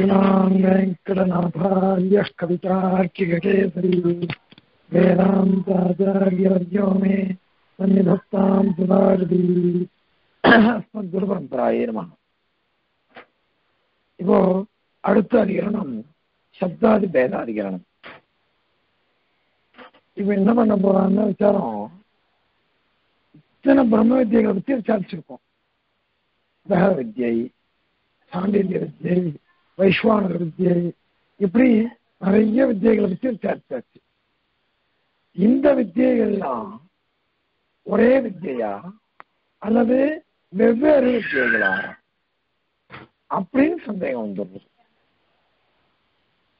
वेङ्कटनाभार्यष्कवितार्किकेसरी वेदान्ताचार्यवर्यो मे सन्निधत्तां सुधारदी अस्मद्गुरुपरम्पराये नमः இப்போ அடுத்த அதிகரணம் சப்தாதி பேத அதிகரணம் இப்போ என்ன பண்ண போறான்னு விசாரம் இத்தனை பிரம்ம வித்தியைகளை பற்றி விசாரிச்சிருக்கோம் வேத வித்தியை சாண்டில்ய வித்தியை வைஸ்வானர வித்தியை இப்படி நிறைய வித்தியைகளை பற்றி சேர்த்தாச்சு இந்த வித்தியைகள்லாம் ஒரே வித்தியா அல்லது வெவ்வேறு வித்தியைகளா அப்படின்னு சந்தேகம் வந்துடுது.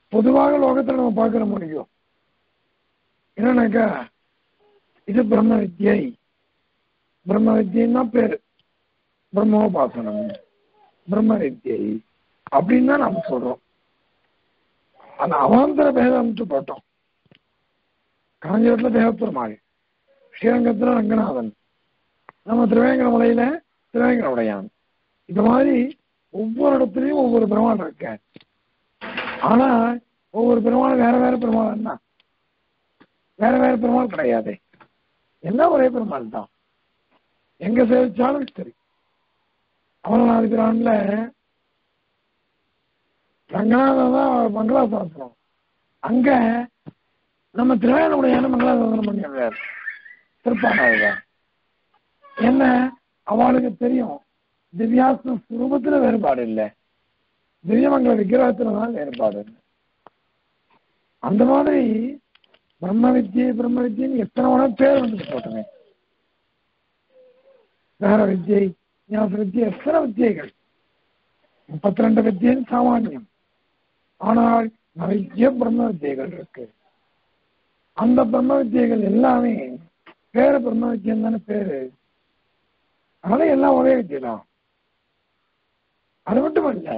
பொதுவாக லோகத்தில் நம்ம பார்க்கற முடியும் என்னன்னாக்கா இது பிரம்ம வித்யை. பிரம்ம வித்யன்னா பேர். பிரம்மோபாசனம். பிரம்ம வித்யை. அப்படின்னு தான் நம்ம சொல்றோம். அந்த அவாந்தர பேதம்ட்டு போட்டோம். காஞ்சிபுரத்தில் தேவப்பெருமாள் ஸ்ரீரங்கத்துல ரங்கநாதன் நம்ம திருவேங்கட மலையில திருவேங்கட உடையான் இந்த மாதிரி ஒவ்வொரு இடத்துலயும் ஒவ்வொரு பெருமாள் இருக்க ஆனா ஒவ்வொரு பெருமாள் வேற வேற பெருமாள் என்ன? வேற வேற பெருமாள் கிடையாது. எல்லாம் ஒரே பெருமாள் தான்? எங்க சேவிச்சாலும் சரி. அமரநாதிபிரான்ல ரங்கநாதன் மங்களாசாசனம் அங்க நம்ம திருவேணனுடைய மங்களாசாசனம் பண்ணிடுறாரு திருப்பாண்டாவது என்ன? அவளுக்கு தெரியும். திவ்யாசன சுரூபத்துல வேறுபாடு இல்லை. திவ்யமங்கல விக்கிரகத்துல தான் வேறுபாடு அந்த மாதிரி பிரம்ம வித்யை பிரம்ம வித்தியன்னு எத்தனை பேர் வந்து போட்டுமே. வேற வித்யை ஞாச வித்யை எத்தனை வித்தியைகள் முப்பத்தி ரெண்டு வித்தியன்னு சாமானியம். ஆனால் நிறைய பிரம்ம வித்தியைகள் இருக்கு. அந்த பிரம்ம வித்தியைகள் எல்லாமே பேரு பிரம்ம வித்தியம் தானே பேரு. அதனால எல்லாம் ஒரே வித்தியை தான் அது மட்டும் இல்லை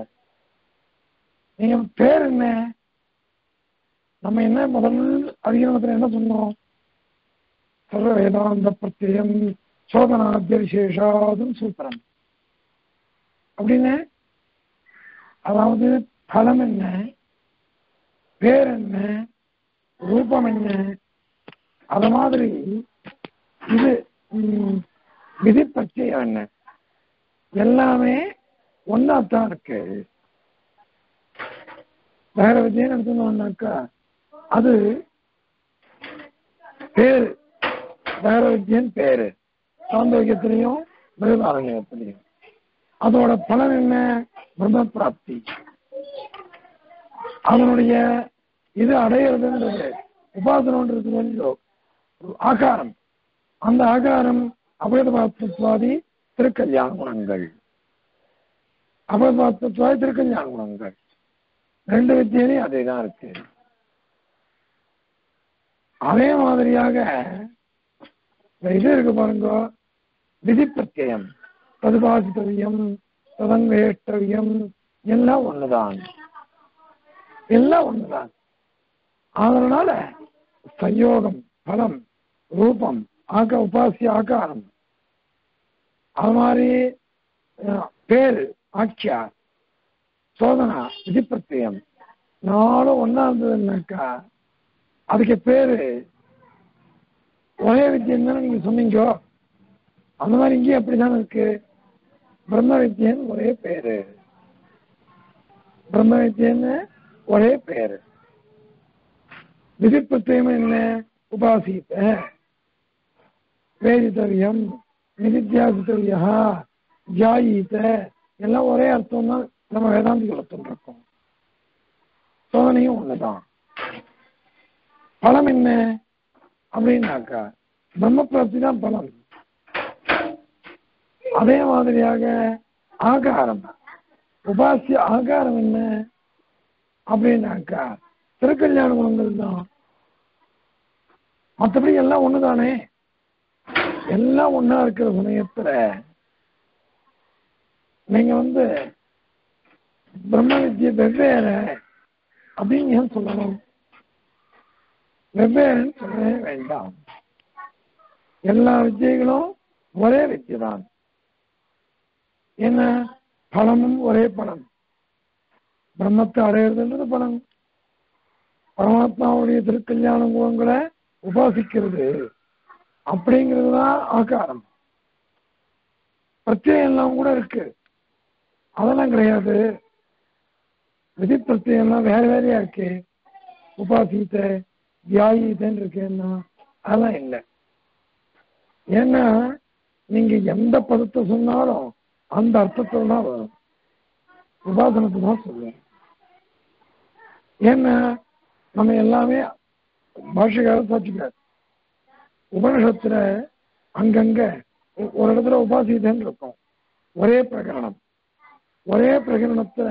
நீங்க பேர் என்ன? நம்ம என்ன முதல் அதிகாரத்துல என்ன சொன்னோம்? சர்வ வேதாந்த பிரத்யம் சோதனாத்திய விசேஷாதும் சூத்திரம். அப்படின்னு அதாவது பலம் என்ன? பேர் என்ன? ரூபம் என்ன? அத மாதிரி இது விதி பச்சையம் என்ன? எல்லாமே ஒன்னாத்தான் இருக்கு. வேற விஜயம் எடுத்துனோம்னாக்கா அது பேரு. வேற விஜயன் பேரு. சாந்தோக்கியத்திலையும் மிருதாரண்யத்திலையும் அதோட பலன் என்ன? பிரம்ம பிராப்தி. அதனுடைய இது அடையிறதுன்றது. உபாசனம்ன்றது கொஞ்சம் ஆகாரம். அந்த ஆகாரம் அபயதபாத்வாதி திருக்கல்யாண குணங்கள். அபயதபாத்வாதி திருக்கல்யாண குணங்கள். ரெண்டு வித்தியிலையும் அதே தான் இருக்கு. அதே மாதிரியாக இது இருக்கு பாருங்க. விதி ததுபாசித்தவியம் ததங்கேற்றவியம் எல்லாம் ஒண்ணுதான். எல்லாம் ஒண்ணுதான். அதனால சயோகம் பலம் ரூபம் ஆக உபாசி ஆகாரம். அது மாதிரி பேரு ஆக்கியா சோதனா விதி பிரத்யம் நாளும் ஒன்னா இருந்ததுன்னாக்கா அதுக்கு பேரு ஒரே வித்தியம் தானே நீங்க சொன்னீங்கோ? அந்த மாதிரி இங்கேயும் அப்படித்தானே இருக்கு? பிரம்ம வித்தியன் ஒரே பேரு. பிரம்ம வித்தியன்னு ஒரே பெயர். விதி பிரத்யம் என்ன? உபாசித்த. வேதித்தவியம் நிதித்தியாசித்தவியா ஜாயித்த. எல்லாம் ஒரே அர்த்தம் தான் நம்ம வேதாந்திகள் அர்த்தம் இருக்கோம். சோதனையும் ஒண்ணுதான். பலம் என்ன? அப்படின்னாக்கா பிரம்ம பிராப்தி தான் பலம். அதே மாதிரியாக ஆகாரம். உபாசிய ஆகாரம் என்ன? அப்படின்னாக்கா திருக்கல்யாண குணங்கள் தான். மற்றபடி எல்லாம் ஒண்ணுதானே? எல்லாம் ஒன்னா இருக்கிற சமயத்துல நீங்க வந்து பிரம்ம வித்திய வெவ்வேறு அப்படின்னு ஏன் சொல்லணும்? வெவ்வேறுன்னு சொல்லவே வேண்டாம். எல்லா வித்தியைகளும் ஒரே வித்தியை தான் என்ன? பணமும் ஒரே பணம். பிரம்மத்தை அடையிறதுன்றது பலன். பரமாத்மாவுடைய திருக்கல்யாண குணங்களை உபாசிக்கிறது அப்படிங்கிறது தான் ஆகாரம். பிரத்யம் எல்லாம் கூட இருக்கு. அதெல்லாம் கிடையாது. விதி பிரத்யம் எல்லாம் வேற வேறையா இருக்கு. உபாசித்த தியாயித்தன் இருக்கேன்னா அதெல்லாம் இல்லை. ஏன்னா நீங்க எந்த பதத்தை சொன்னாலும் அந்த அர்த்தத்தில் தான் வரும். உபாசனத்தை தான் சொல்லுவேன். ஏன்னா நம்ம எல்லாமே பாஷைக்கார சாட்சிக்கார். உபனிஷத்துல அங்கங்க ஒரு இடத்துல உபாசிதன் இருக்கும் ஒரே பிரகரணம். ஒரே பிரகரணத்துல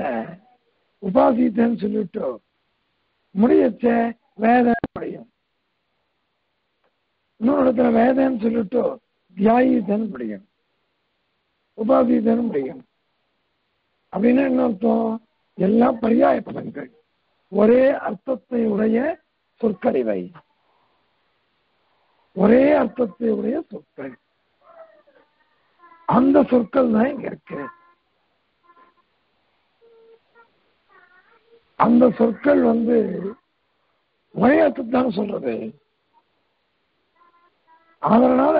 உபாசித்தன்னு சொல்லிட்டு முடியச்ச வேதம் முடியும் இன்னொரு இடத்துல வேதன்னு சொல்லிட்டு தியாயிதன் முடியும் உபாசிதன் முடியும் அப்படின்னா என்ன அர்த்தம்? எல்லாம் பரியாய பதங்கள் ஒரே அர்த்தத்தை உடைய சொற்கள் இவை ஒரே அர்த்தத்தை உடைய சொற்கள். அந்த சொற்கள் தான் இங்க இருக்கு. அந்த சொற்கள் வந்து ஒரே அர்த்தத்தை தான் சொல்றது. அதனால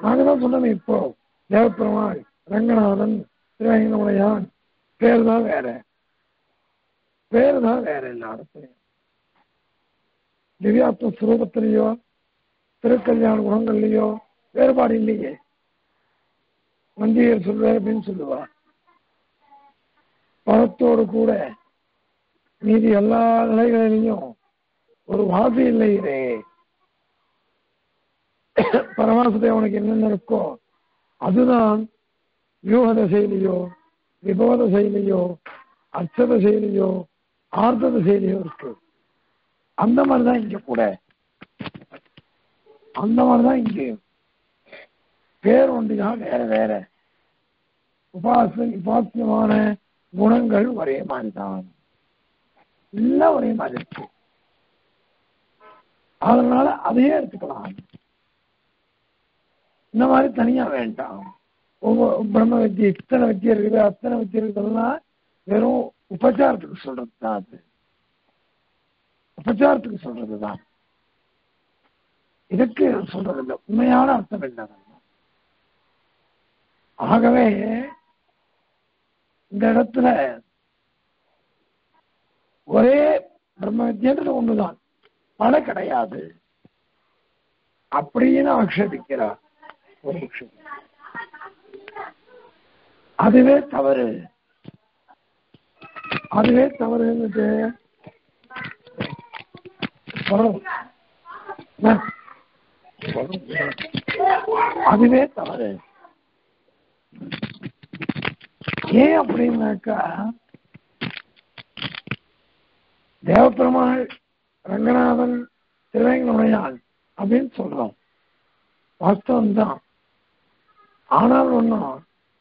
நாங்க தான் சொன்னோம் இப்போ. தேவப்பெருமாள் ரங்கநாதன் திருவேங்கடமுடையான் பேர் தான் வேற. பேர் தான் வேற எல்லா இடத்துலையும் திவ்யாத்ம ஸ்வரூபத்திலேயோ திருக்கல்யாண குணங்கள்லையோ வேறுபாடு இல்லையே வந்தியர் சொல்வார் அப்படின்னு சொல்லுவா பணத்தோடு கூட மீதி எல்லா நிலைகளிலையும் ஒரு வாசி இல்லையே பரமாசதேவனுக்கு என்னென்ன இருக்கோ அதுதான் வியூக தசையிலையோ விபவ தசையிலையோ அர்ச்ச தசையிலையோ ஆர்த்த தசையிலையோ இருக்கு. அந்த மாதிரிதான் இங்க கூட. அந்த மாதிரிதான் இங்க. பேர் ஒன்றுதான் வேற வேற. உபாச உபாசியமான குணங்கள் ஒரே மாதிரிதான். எல்லாம் ஒரே மாதிரி இருக்கு. அதனால அதையே எடுத்துக்கலாம். இந்த மாதிரி தனியா வேண்டாம். ஒவ்வொரு பிரம்ம வித்தியை இத்தனை வித்தியை இருக்குது அத்தனை வித்தியை இருக்குதுன்னா வெறும் உபச்சாரத்துக்கு சொல்றது தான் அது. உபச்சாரத்துக்கு சொல்றதுதான். இதுக்கு சொல்றது இல்லை உண்மையான அர்த்தம் இல்லை ஆகவே இந்த இடத்துல ஒரே பிரம்ம வித்தியன்றது ஒண்ணுதான். பல கிடையாது. அப்படின்னு ஆக்ஷேபிக்கிறார். ஒரு அதுவே தவறு. அதுவே தவறுன்னுட்டு சொல்லணும். என்ன? அதுவே தவறு. ஏன் அப்படின்னாக்கா தேவப்பெருமாள் ரங்கநாதன் திருவேங்கனுடையாள் அப்படின்னு சொல்றோம். வாஸ்தவம் தான் ஆனால் ஒன்றும்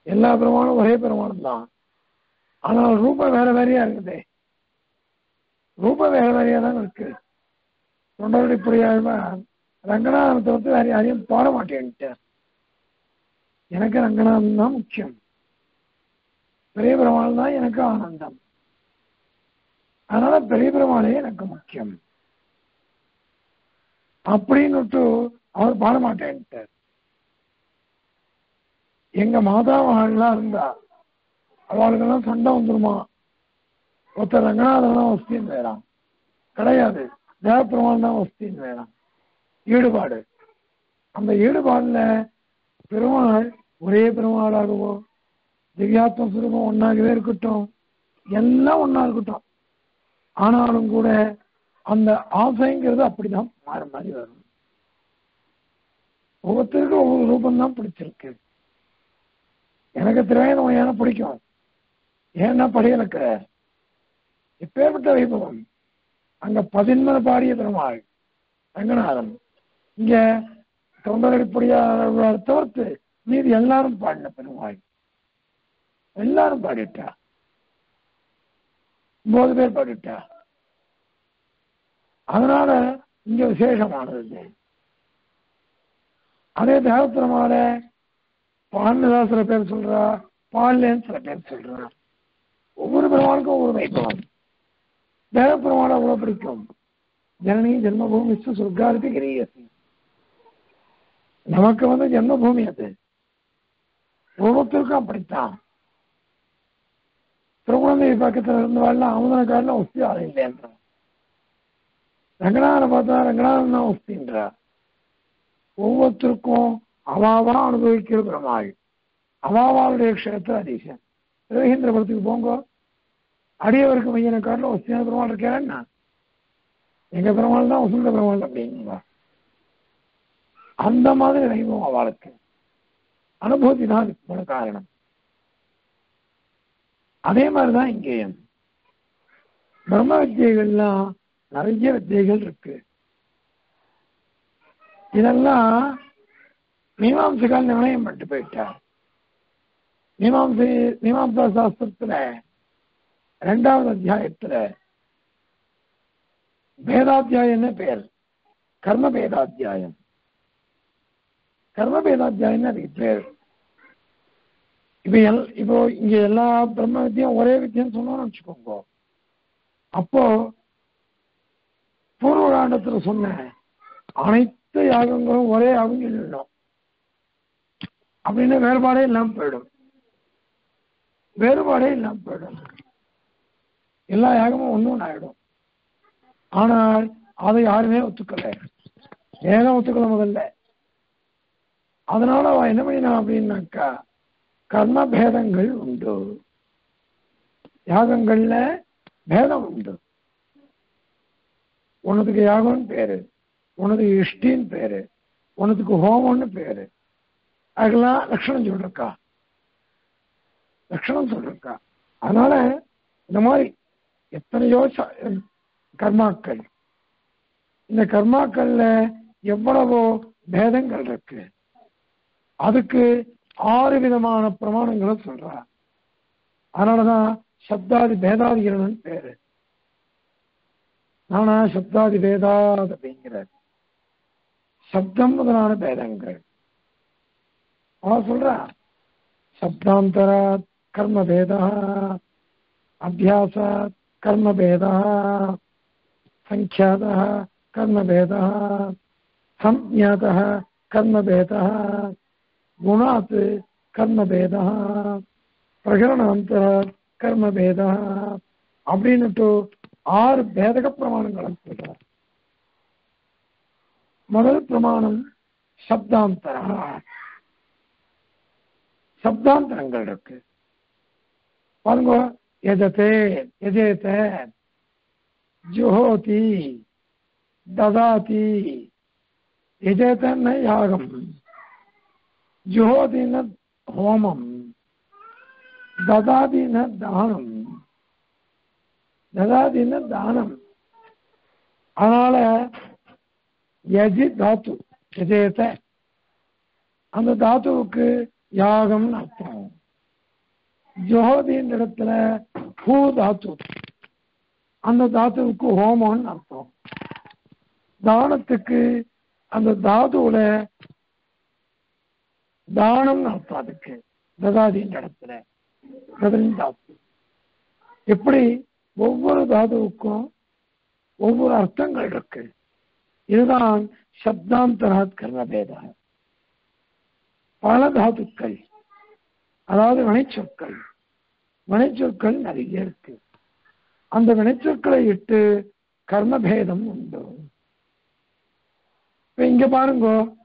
எல்லா பெருமானும் ஒரே பெருமானும் தான் ஆனால் ரூபம் வேற வேறையா இருக்குது. ரூபம் வேற வேறையா தான் இருக்கு. தொண்டருடைய புரியாம ரங்கநாதனை தவிர்த்து வேற யாரையும் பாட மாட்டேன்ட்டு எனக்கு ரங்கநாதன் தான் முக்கியம். பெரிய பெருமாள் தான் எனக்கு ஆனந்தம். அதனால பெரிய பெருமாளே எனக்கு முக்கியம். அப்படின்னுட்டு அவர் பாட மாட்டேன்ட்டார். எங்க மாதாவாள்லாம் இருந்தா அவளுக்கெல்லாம் சண்டை வந்துருமா? ஒருத்தர் ரங்கநாதன் தான் வஸ்தின்னு கிடையாது. தேவப்பெருமாள் தான் வசதின்னு வேணாம். ஈடுபாடு. அந்த ஈடுபாடுல பெருமாள் ஒரே பெருமாளாகவோ திவ்யாத்ம சுரூபம் ஒன்னாகவே இருக்கட்டும். எல்லாம் ஒன்னா இருக்கட்டும். ஆனாலும் கூட அந்த ஆசைங்கிறது அப்படிதான். மாறி மாறி வரும். ஒவ்வொருத்தருக்கும் ஒவ்வொரு ரூபம் தான் பிடிச்சிருக்கு. எனக்கு திரையணமையான பிடிக்கும். ஏன்னா படையலுக்கு இப்பேற்பட்ட வைபவம்? அங்க பதின்மன பாடிய பெருமாள் ரங்கநாதன். இங்க தொண்டரடிப்படியாக தவிர்த்து மீதி எல்லாரும் பாடின பெருமாள். எல்லாரும் பாடிட்டா? ஒன்பது பேர் பாடிட்டா? அதனால இங்க விசேஷமானது. இது. அதே தேவத்திரமான பால்னு சில பேர் சொல்றா பால்லேன்னு சில பேர் சொல்றான் பெருமானுக்கும் பெருமாளுக்கும் வைபவம் தேவ பெருமான அவ்வளவு பிடிக்கும். ஜனனி ஜென்மபூமி சொர்க்காருக்கு கிரியசி நமக்கு வந்து ஜென்மபூமி அது. ஒவ்வொருத்தருக்கும் அப்படித்தான். திருக்குழந்தை பக்கத்துல இருந்து வாழ அமுதன காலில் ஒஸ்தி ஆள் இல்லைன்றான் ரங்கநாதனை பார்த்தா ரங்கநாதன் தான் ஒஸ்தின்றா ஒவ்வொருத்தருக்கும் அவாவா அனுபவிக்கிற பெருமாள். அவாவாளுடைய க்ஷேத்திர அதிசயம். திருவேந்திரபுரத்துக்கு போங்க. அடியவருக்கு மையனை காட்டில் வசதியான பெருமாள் இருக்கிறேன்னா எங்க பெருமாள் தான் வசந்த பெருமாள் அப்படிங்களா அந்த மாதிரி வைபவம் அவளுக்கு. அனுபூதி தான் மூல காரணம். அதே மாதிரிதான் இங்கேயும். பிரம்ம வித்தியைகள்லாம் நிறைய வித்தியைகள் இருக்கு. இதெல்லாம் மீமாம்சகால் நிர்ணயம் பண்ணிட்டு போயிட்டார். மீமாம்சை மீமாம்சா சாஸ்திரத்துல ரெண்டாவது அத்தியாயத்துல பேதாத்தியாயம்னு பேர். கர்ம வேதாத்தியாயம் கர்ம பேதாத்தியாயம்னு அதுக்கு பேர். இப்ப எல் இப்போ இங்க எல்லா பிரம்ம வித்தியும் ஒரே வித்தியன்னு சொன்னோம்னு வச்சுக்கோங்க. அப்போ பூர்வகாண்டத்துல சொன்ன அனைத்து யாகங்களும் ஒரே யாகம் சொல்லிடணும் அப்படின்னு வேறுபாடே இல்லாம போயிடும். வேறுபாடே இல்லாம போயிடும். எல்லா யாகமும் ஒன்றும் ஆயிடும். ஆனால் அதை யாருமே ஒத்துக்கல. ஏன் ஒத்துக்கல முதல்ல. அதனால அவன் என்ன பண்ணினா அப்படின்னாக்கா கர்ம பேதங்கள் உண்டு. யாகங்கள்ல பேதம் உண்டு. உனதுக்கு யாகம்னு பேரு உனதுக்கு இஷ்டின்னு பேரு உனதுக்கு ஹோமம்னு பேரு. அதுக்கெல்லாம் லட்சணம் சொல்லிருக்கா. லட்சணம் சொல்லிருக்கா. அதனால இந்த மாதிரி எத்தனையோ கர்மாக்கள். இந்த கர்மாக்கள்ல எவ்வளவோ பேதங்கள் இருக்கு. அதுக்கு ஆறு விதமான பிரமாணங்களை சொல்றா. அதனாலதான் சப்தாதி பேதாதிகரணன் பேரு. நானா சப்தாதி பேதாத் அப்படிங்கிறார். சப்தம் முதலான பேதங்கள். அவன் சொல்றா சப்தாந்தராத் கர்ம பேதா அபியாசாத் கர்ம பேதா சங்கியாத கர்ம பேதா சம்ஞாத குணாத் கர்ம பிரகரணாந்தர கர்மபேதா அப்படின்னுட்டு ஆறு பேதக பிரமாணங்களை சொல்றார் முதல் பிரமாணம் சப்தாந்தர. சப்தாந்தரங்கள் இருக்கு. பாருங்க எஜதே எஜேத ஜுஹோதி ததாதி எஜேதன்னு யாகம் ஜுஹோதின ஹோமம் ததாதின தானம் ததாதின தானம் அதனால யஜி தாத்து எஜேத அந்த தாத்துவுக்கு யாகம்னு அர்த்தம். ஜோதின்ற இடத்துல பூ தாத்து. அந்த தாத்துவுக்கு ஹோமம்னு அர்த்தம். தானத்துக்கு அந்த தாதுவுல தானம்னு அர்த்தம் அதுக்கு. ததாதின்ற இடத்துல. கதலின் தாத்து. எப்படி ஒவ்வொரு தாதுவுக்கும் ஒவ்வொரு அர்த்தங்கள் இருக்கு. இதுதான் சப்தாந்தராத் கர்மபேதா பல தாதுக்கள் அதாவது வினைச்சொற்கள். வினைச்சொற்கள் நிறைய இருக்கு. அந்த வினைச்சொற்களை இட்டு கர்மபேதம் உண்டு. இப்ப இங்க பாருங்க.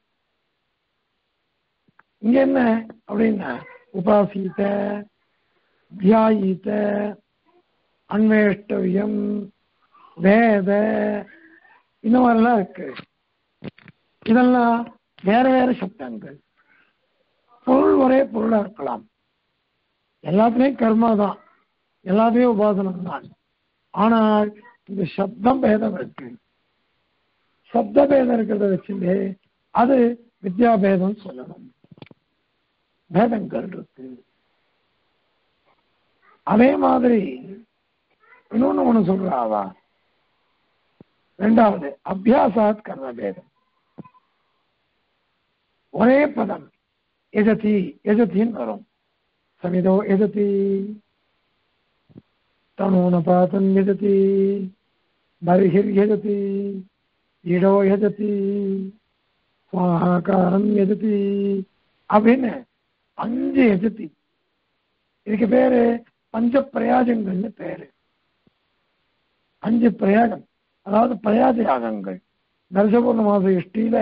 இங்க என்ன? அப்படின்னா உபாசித்த தியாயித்த அன்வேஷ்டவியம் வேத இந்த மாதிரிலாம் இருக்கு. இதெல்லாம் வேற வேற சப்தங்கள். பொருள் ஒரே பொருளா இருக்கலாம். எல்லாத்துலேயும் கர்மா தான் எல்லாத்துலேயும் உபாசனம் தான் ஆனால் இந்த சப்தம் பேதம் இருக்கு. சப்த பேதம் இருக்கிறத வச்சுட்டு அது வித்யா பேதம் சொல்லணும். பேதங்கள் இருக்கு. அதே மாதிரி இன்னொன்னு ஒண்ணு சொல்றாவா ரெண்டாவது அபியாசாத் கர்ம பேதம். ஒரே பதம் எஜதி எஜத்தின்னு வரும். சமிதோ எஜதி तनूनपातं यजति बर्हिर्यजति ஈடோ யஜதி சுவாகாரம் எஜதி அப்படின்னு அஞ்சு எஜதி இதுக்கு பேரு பஞ்ச பிரயாஜங்கள்னு பேரு அஞ்சு பிரயாகம் அதாவது பிரயாஜ யாகங்கள் தர்சபூர்ண மாச இஷ்டியில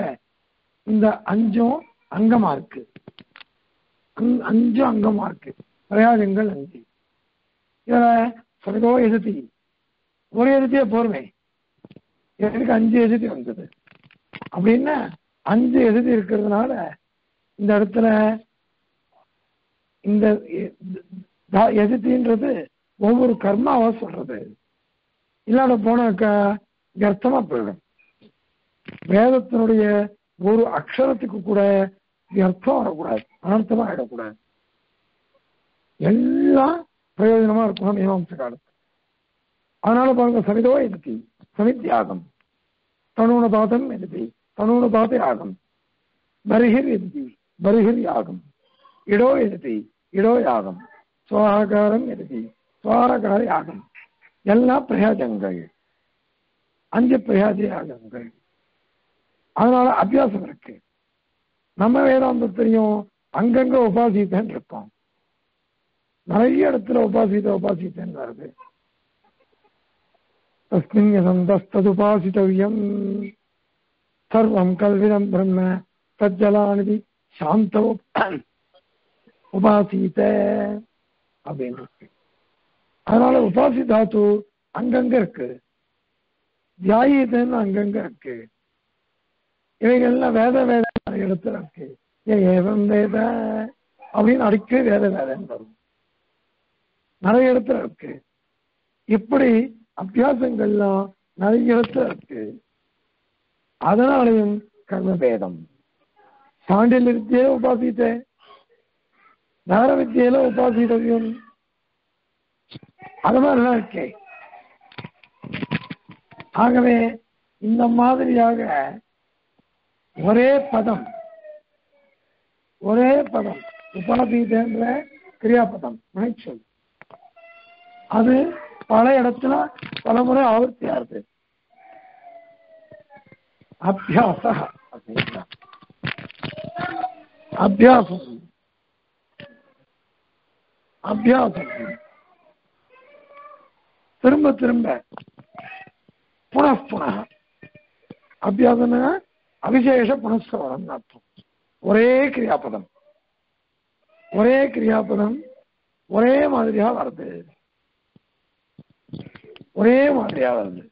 இந்த அஞ்சும் அங்கமா இருக்கு அங்- அஞ்சும் அங்கமா இருக்கு. பிரயாஜங்கள் அஞ்சு. இதுல சமிதோ எஜதி ஒரு எஜத்தியே போர்மே. எனக்கு அஞ்சு எதிர்த்தி வந்தது. அப்படின்னா அஞ்சு எதிர்த்தி இருக்கிறதுனால இந்த இடத்துல இந்த த- எதிர்த்தின்றது ஒவ்வொரு கர்மாவா சொல்றது. இல்லாத போனாக்கா கர்த்தமா போயிடும். வேதத்தினுடைய ஒரு அக்ஷரத்துக்கு கூட வியர்த்தம் வரக்கூடாது அனர்த்தமா ஆயிடக்கூடாது. எல்லாம் பிரயோஜனமா இருக்கணும் மீமாம்ச காலத்து அதனால பாருங்க சமிதோ எதிர்த்தி சமித்யாகம். தனூனபாதம் எதிர்த்தி தனூனபாத யாகம் பரிஹிர் எதிர்த்தி பரிஹிர் யாகம். இடோ எதிர்த்தி இடோ யாகம். சுவாகாரம் எதிர்த்தி சுவாகார யாகம். எல்லாம் பிரயாஜங்கள் அஞ்சு பிரயாஜ யாகங்கள் அதனால அபியாசம் இருக்கு. நம்ம வேதாந்தத்திலையும் அங்கங்க உபாசித்தேன் இருப்போம் நிறைய இடத்துல உபாசித்த உபாசித்தேன் வருது. தஸ்மின் சர்வம் கல்விதம் பிரம்ம தஜ்ஜலானதி சாந்த உபாசித்த அப்படின்னு. அதனால உபாசி தாத்து அங்கங்க இருக்கு. தியாயிதன்னு அங்கங்க இருக்கு. இவைகள்லாம் வேத வேத இடத்துல இருக்கு ஏ ஏவம் வேத. அப்படின்னு அடிக்கடி வேத வேதன்னு வரும். நிறைய இடத்துல இருக்கு இப்படி அபியாசங்கள்லாம் நிறைய இடத்துல இருக்கு அதனாலையும் கர்மபேதம். சாண்டில் வித்தியே உபாசித்த நகர வித்தியில உபாசித்தவியம் அது மாதிரிலாம் இருக்கே. ஆகவே இந்த மாதிரியாக ஒரே பதம். ஒரே பதம். உபாசித்தன்ற கிரியாபதம். வினைச்சொல் அது பல இடத்துல பலமுறை ஆவர்த்தியா இருக்கு. அபியாச அப்படின்னா. அபியாசம். அபியாசம். திரும்ப திரும்ப. புனப்புன புனः. அபியாசம்னா அவிசேஷ புனஸ்கவரம் அர்த்தம் ஒரே கிரியாபதம் ஒரே கிரியாபதம் ஒரே மாதிரியா வருது ஒரே மாதிரியா வருது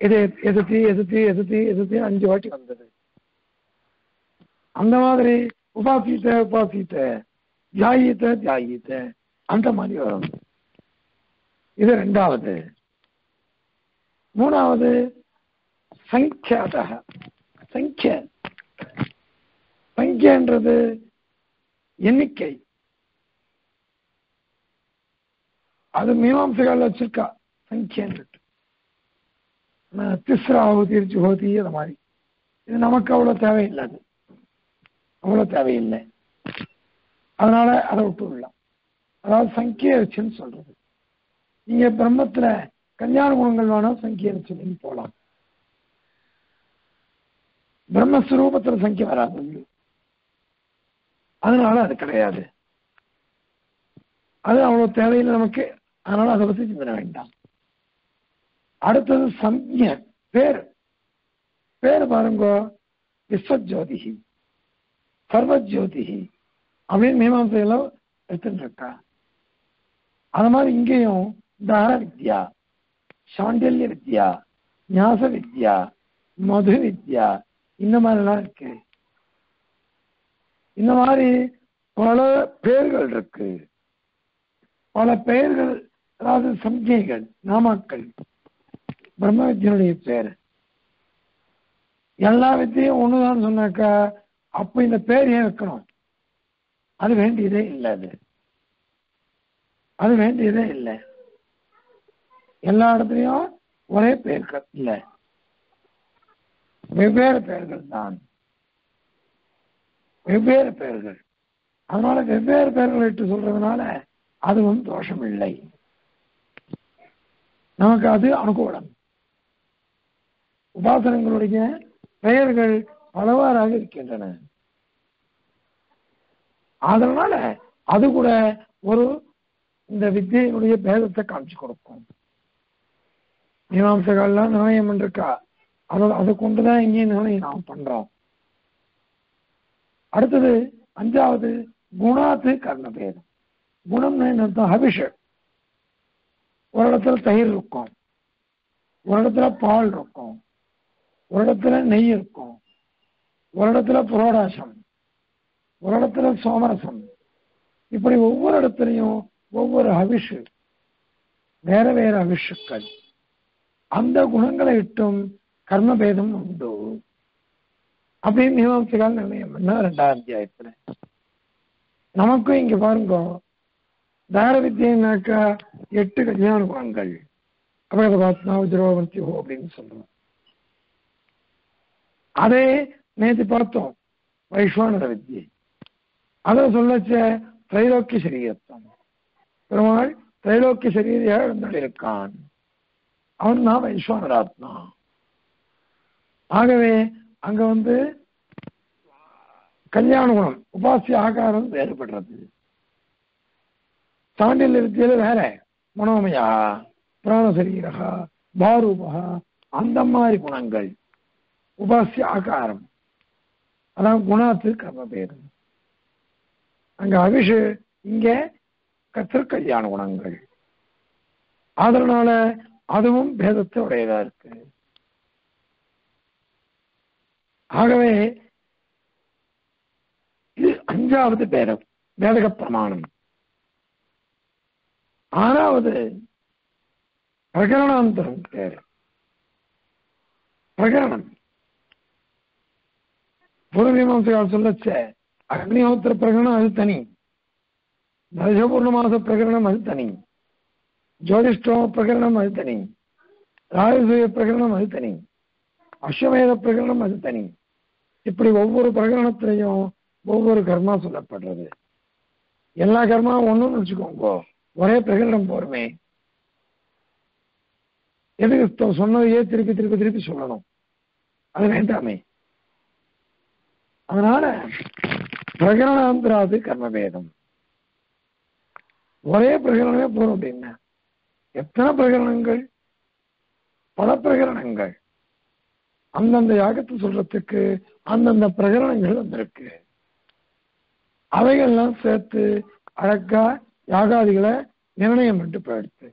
இது எதிர்த்தி எதிர்த்தி எதிர்த்தி எதிர்த்தி அஞ்சு வாட்டி வந்தது அந்த மாதிரி உபாசித்த உபாசித்த தியாயித்த தியாயித்த அந்த மாதிரி வரும் இது ரெண்டாவது மூணாவது சங்கியாத சங்கிய. சங்கியன்றது எண்ணிக்கை. அது மீமாம்சைகள் வச்சிருக்கா சங்கியன்றது. திஸ்ராவுதி ஜோதி அது மாதிரி. இது நமக்கு அவ்வளவு தேவையில்லை அது அவ்வளவு தேவையில்லை. அதனால அதை விட்டு விடலாம். அதாவது சங்கிய சொல்றது. நீங்க பிரம்மத்துல கல்யாண குணங்கள் வேணா சங்கிய போகலாம் போலாம். பிரம்மஸ்வரூபத்துல சங்கிய வராது. அதனால அது கிடையாது. அது அவ்வளவு தேவையில்லை நமக்கு. அதனால அதை பத்தி சிந்தனை வேண்டாம். அடுத்தது சம்ய பேர். பேர் பாருங்கோ. விஸ்வஜோதிஹி. சர்வஜோதிஹி. அப்படின்னு மீமாசையெல்லாம் எடுத்துட்டு இருக்கா. அது மாதிரி இங்கேயும் தார வித்யா சாண்டில்ய வித்யா ஞாச வித்யா மது வித்யா இந்த மாதிரிலாம் இருக்கு. இந்த மாதிரி பல பெயர்கள் இருக்கு. பல பெயர்கள் அதாவது சம்ஜைகள் நாமாக்கள் பிரம்ம வித்தியனுடைய பேர். எல்லா வித்தியும் ஒண்ணுதான் சொன்னாக்கா அப்ப இந்த பேர் ஏன் வைக்கணும்? அது வேண்டியதே இல்லை அது. அது வேண்டியதே இல்லை. எல்லா இடத்துலையும் ஒரே பெயர்கள் இல்லை. வெவ்வேறு பெயர்கள் தான். வெவ்வேறு பெயர்கள். அதனால வெவ்வேறு பெயர்கள் இட்டு சொல்றதுனால அதுவும் தோஷம் இல்லை நமக்கு அது அனுகூலம். உபாசனங்களுடைய பெயர்கள் பலவாறாக இருக்கின்றன. அதனால அது கூட ஒரு இந்த வித்தியினுடைய பேதத்தை காமிச்சு கொடுக்கும். மீமாம்சகள்லாம் நியாயம் இருக்கா அதை அதை கொண்டுதான் நிர்ணயம் நாம் பண்றோம். அடுத்தது அஞ்சாவது குணாத்து கர்ணபேதம். குணம்னு என்ன அர்த்தம் ஒரு இடத்துல தயிர் இருக்கும். ஒரு இடத்துல பால் இருக்கும். ஒரு இடத்துல நெய் இருக்கும். ஒரு இடத்துல புரோடாசம். ஒரு இடத்துல சோமரசம். இப்படி ஒவ்வொரு இடத்துலையும் ஒவ்வொரு அபிஷு வேற வேற அபிஷுக்கள் அந்த குணங்களை இட்டும் கர்மபேதம் உண்டு. அப்படின்னு மீமாம்சகால் நிர்ணயம் பண்ண ரெண்டாம் அத்தியாயத்துல? நமக்கும் இங்க பாருங்க. தார வித்தியனாக்கா எட்டு கல்யாண குணங்கள் அபகதபாத்மா உஜ்ரோவர்த்தி ஹோ அப்படின்னு சொல்றோம். அதே நேற்று பார்த்தோம். வைஸ்வானர வித்தியை அதை சொல்லச்ச திரைலோக்கிய சரீரத்தம் பெருமாள் திரைலோக்கிய சரீரியாக இருக்கான் அவன் தான் வைஸ்வானராத்மா ஆகவே அங்க வந்து கல்யாண குணம் உபாசிய ஆகாரம் வேறுபடுறது. சாண்டில் வித்தியில வேற மனோமயா பிராணசரீரகா பாரூபா அந்த மாதிரி குணங்கள். உபாசிய ஆகாரம். அதான் குணாத்து கர்மபேதம் அங்க அபிஷு இங்க கத்திர கல்யாண குணங்கள். அதனால அதுவும் பேதத்தை உடையதா இருக்கு. ஆகவே இது அஞ்சாவது பேரம் வேதக பிரமாணம். ஆறாவது பிரகரணாந்தரம் பேர். பிரகரணம். பூர்வமீமாசையால் சொல்லச்ச அக்னிஹோத்திர பிரகரணம் அது தனி. தசபூர்ணமாச பிரகரணம் அது தனி. ஜோதிஷ்டோம பிரகரணம் அது தனி. ராஜசூய பிரகரணம் அது தனி. அஸ்வமேத பிரகரணம் அது தனி. இப்படி ஒவ்வொரு பிரகரணத்திலையும் ஒவ்வொரு கர்மா சொல்லப்படுறது. எல்லா கர்மாவும் ஒன்றுன்னு வச்சுக்கோங்க. ஒரே பிரகடனம் போருமே. எதுக்கு சொன்னதையே திருப்பி திருப்பி திருப்பி சொல்லணும்? அது வேண்டாமே. அதனால பிரகரணாந்திராது கர்மபேதம். ஒரே பிரகரணமே போறோம் அப்படின்னா எத்தனை பிரகரணங்கள்? பல பிரகரணங்கள். அந்தந்த யாகத்தை சொல்றதுக்கு அந்தந்த பிரகரணங்கள் வந்திருக்கு. அவைகள்லாம் சேர்த்து அழகா யாகாதிகளை நிர்ணயம் பண்ணிட்டு போயிடுச்சு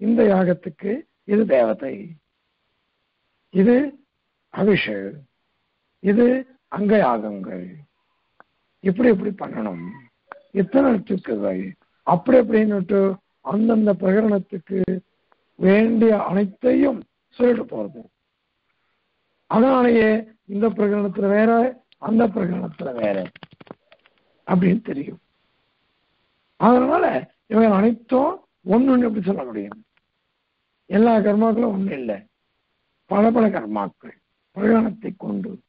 இந்த யாகத்துக்கு இது தேவதை. இது அபிஷேகம் இது அங்க யாகங்கள் இப்படி இப்படி பண்ணணும். இத்தனை சுக்குகள் அப்படி அப்படின்னுட்டு அந்தந்த பிரகரணத்துக்கு வேண்டிய அனைத்தையும் சொல்லிட்டு போறது. அதனாலேயே இந்த பிரகடனத்துல வேற அந்த பிரகடனத்துல வேற அப்படின்னு தெரியும். அதனால இவங்க அனைத்தும் ஒண்ணு எப்படி சொல்ல முடியும்? எல்லா கர்மாக்களும் ஒண்ணு இல்லை. பல பல கர்மாக்கள் பிரகடனத்தை கொண்டு.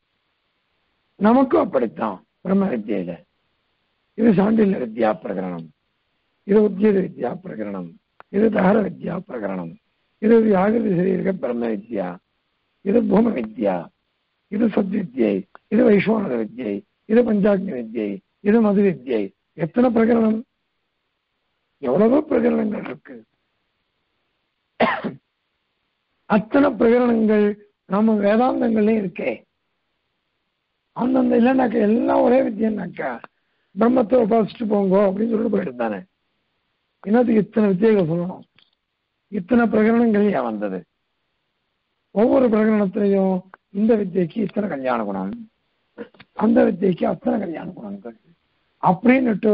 நமக்கும் அப்படித்தான் பிரம்ம வித்தியில இது சாண்டில்ய வித்யா பிரகரணம். இது உத்தியத வித்யா பிரகரணம். இது தகர வித்யா பிரகரணம். இது யாகிருதி சரீரக பிரம்ம வித்யா. இது பூம வித்யா இது சத்வித்யை இது வைஸ்வனர வித்யை இது பஞ்சாக்னி வித்யை இது மது வித்யை எத்தனை பிரகரணம்? எவ்வளவோ பிரகரணங்கள் இருக்கு. அத்தனை பிரகரணங்கள் நம்ம வேதாந்தங்கள்லயும் இருக்கே. அந்தந்த இல்லைனாக்கா எல்லாம் ஒரே வித்தியன்னாக்கா பிரம்மத்தை உபாசிச்சுட்டு போங்கோ அப்படின்னு சொல்லிட்டு போயிட்டு தானே. இன்னத்துக்கு இத்தனை வித்தியைகள் சொல்லணும்? இத்தனை பிரகரணங்கள் ஏன் வந்தது? ஒவ்வொரு பிரகடனத்திலையும் இந்த வித்தியைக்கு இத்தனை கல்யாண குணம்? அந்த வித்தியைக்கு அத்தனை கல்யாண குணங்கள்? அப்படின்னுட்டு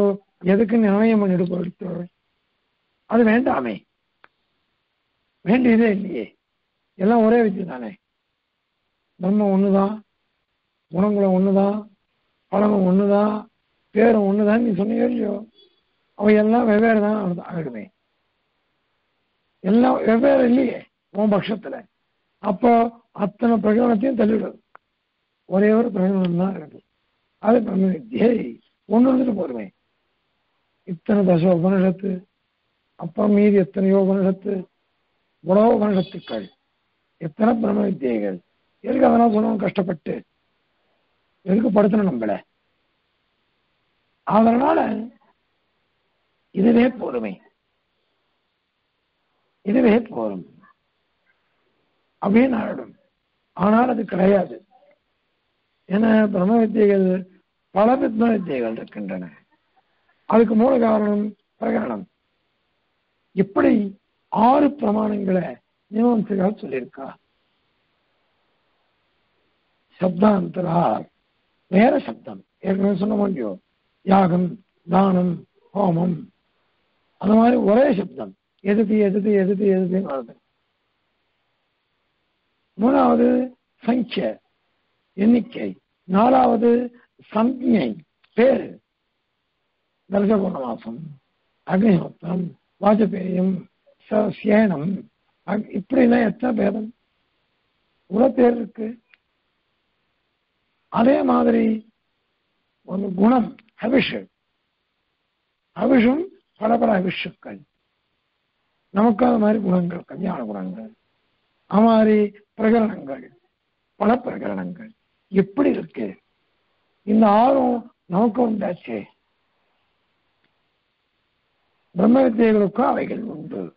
எதுக்கு நிர்ணயம் பண்ணிட்டு போயிடுத்து அது வேண்டாமே. வேண்டியதே இல்லையே. எல்லாம் ஒரே வித்தியை தானே தர்மம் ஒண்ணுதான் குணங்குளம் ஒண்ணுதான் பழமும் ஒண்ணுதான் பேரும் ஒண்ணுதான் நீ சொன்னீங்க இல்லையோ அவ எல்லாம் வெவ்வேறு தான் ஆகிடுமே எல்லாம் வெவ்வேறு இல்லையே உன் பட்சத்துல. அப்போ அத்தனை பிரகடனத்தையும் தள்ளிவிடும். ஒரே ஒரு பிரகடனம் தான் இருக்கு. அது பிரம்ம வித்தியை ஒன்று இருந்துட்டு போருமே இத்தனை தச உபனிஷத்து அப்புறம் மீதி எத்தனையோ உபனிஷத்து உலக உபனிஷத்துக்கள் எத்தனை பிரம்ம வித்தியைகள் எதுக்கு அதெல்லாம் சொல்லணும் கஷ்டப்பட்டு எதுக்கு படுத்தணும் நம்மள? அதனால இதுவே போருமே இதுவே போதும். அப்படின்னு ஆயிடும். ஆனால் அது கிடையாது. ஏன்னா பிரம்ம வித்தியைகள் பல பிரம்ம வித்தியைகள் இருக்கின்றன. அதுக்கு மூல காரணம் பிரகரணம். இப்படி ஆறு பிரமாணங்களை மீமாம்சைகள் சொல்லியிருக்கா. சப்தாந்தரா வேற சப்தம். ஏற்கனவே சொன்ன முடியும் யாகம் தானம் ஹோமம். அந்த மாதிரி ஒரே சப்தம். எதிர்த்து எதிர்த்து எதிர்த்து எதிர்த்துன்னு வருது. மூணாவது சங்கிய எண்ணிக்கை. நாலாவது சஞ்ஞை பேரு. தர்சபூர்ணமாசம் அக்னிஹோத்திரம் வாஜபேயம் ச- சேனம் அக்- எத்தனை பேதம் இவ்வளவு பேர் இருக்கு. அதே மாதிரி ஒரு குணம் அபிஷு. அபிஷம் பல பல அபிஷுக்கள். நமக்கு அது மாதிரி குணங்கள் கல்யாண குணங்கள். மாதிரி பிரகரணங்கள் பல பிரகரணங்கள் எப்படி இருக்கு? இந்த ஆர்வம் நமக்கு உண்டாச்சே. பிரம்ம வித்தியைகளுக்கும் அவைகள் உண்டு.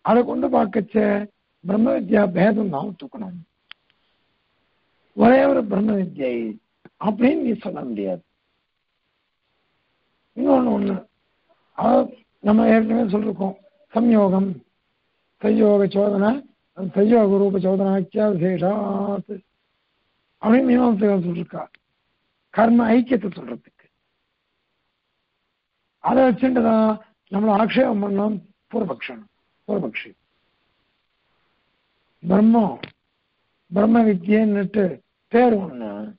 அதை கொண்டு பார்க்கச்ச பிரம்ம வித்யா பேதம் நாம் தூக்கணும். ஒரே ஒரு பிரம்ம வித்யை அப்படின்னு நீ சொல்ல முடியாது. இன்னொன்னு ஒண்ணு நம்ம ஏற்கனவே சொல்லிருக்கோம் சம்யோகம் சயோக சோதனை அந்த சயோக ரூப அப்படின்னு மீமாம்சகர் சொல்லிருக்கா. கர்ம ஐக்கியத்தை சொல்றதுக்கு. அதை வச்சுட்டு தான் நம்மளை ஆக்ஷேபம் பண்ணோம் பூர்வபக்ஷம் பூர்வபக்ஷி. பிரம்மம் பிரம்ம வித்தியன்னுட்டு பேர் ஒண்ணு.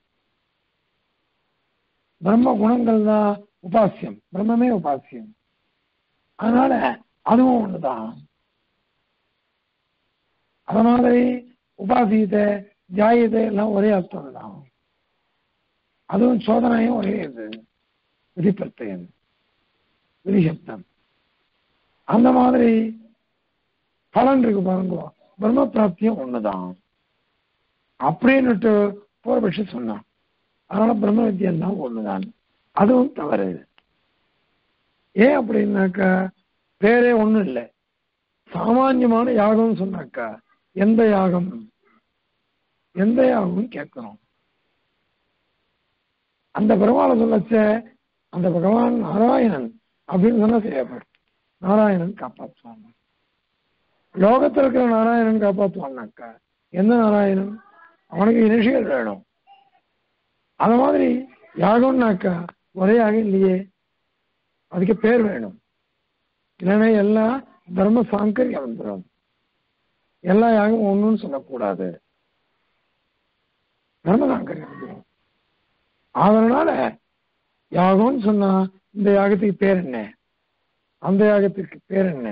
பிரம்ம குணங்கள் தான் உபாசியம். பிரம்மமே உபாசியம். அதனால அதுவும் ஒண்ணுதான். அத மாதிரி உபாசியத்தை ஜாயத்தை எல்லாம் ஒரே அர்த்தம் தான். அதுவும் சோதனையும் ஒரே இது. விதிப்பிரத்தையன் விதிசப்தம். அந்த மாதிரி பலன் இருக்கு பாருங்க. பிரம்ம பிராப்தியும் ஒண்ணுதான். அப்படின்னுட்டு பூர்வபட்சி சொன்னான். அதனால பிரம்ம வித்தியம் தான் ஒண்ணுதான். அதுவும் தவறு. ஏன் அப்படின்னாக்கா பேரே ஒண்ணும் இல்லை. சாமான்யமான யாகம்னு சொன்னாக்கா எந்த யாகம்? எந்த யாகம்னு கேட்கணும் அந்த பெருமாளை சொல்லச்ச அந்த பகவான் நாராயணன் அப்படின்னு சொன்னா செய்யப்படும். நாராயணன் காப்பாற்றுவாங்க லோகத்தில் இருக்கிற நாராயணன் காப்பாற்றுவான்னாக்கா எந்த நாராயணன்? அவனுக்கு இனிஷியல் வேணும். அந்த மாதிரி யாகம்னாக்கா ஒரே யாகம் இல்லையே. அதுக்கு பேர் வேணும். இல்லைன்னா எல்லாம் தர்ம சாங்கரியம் வந்துடும் எல்லா யாகமும் ஒண்ணுன்னு சொல்லக்கூடாது. தர்ம சாங்கரியம் வந்துடும் அதனால யாகம்னு சொன்னா இந்த யாகத்துக்கு பேர் என்ன? அந்த யாகத்துக்கு பேர் என்ன?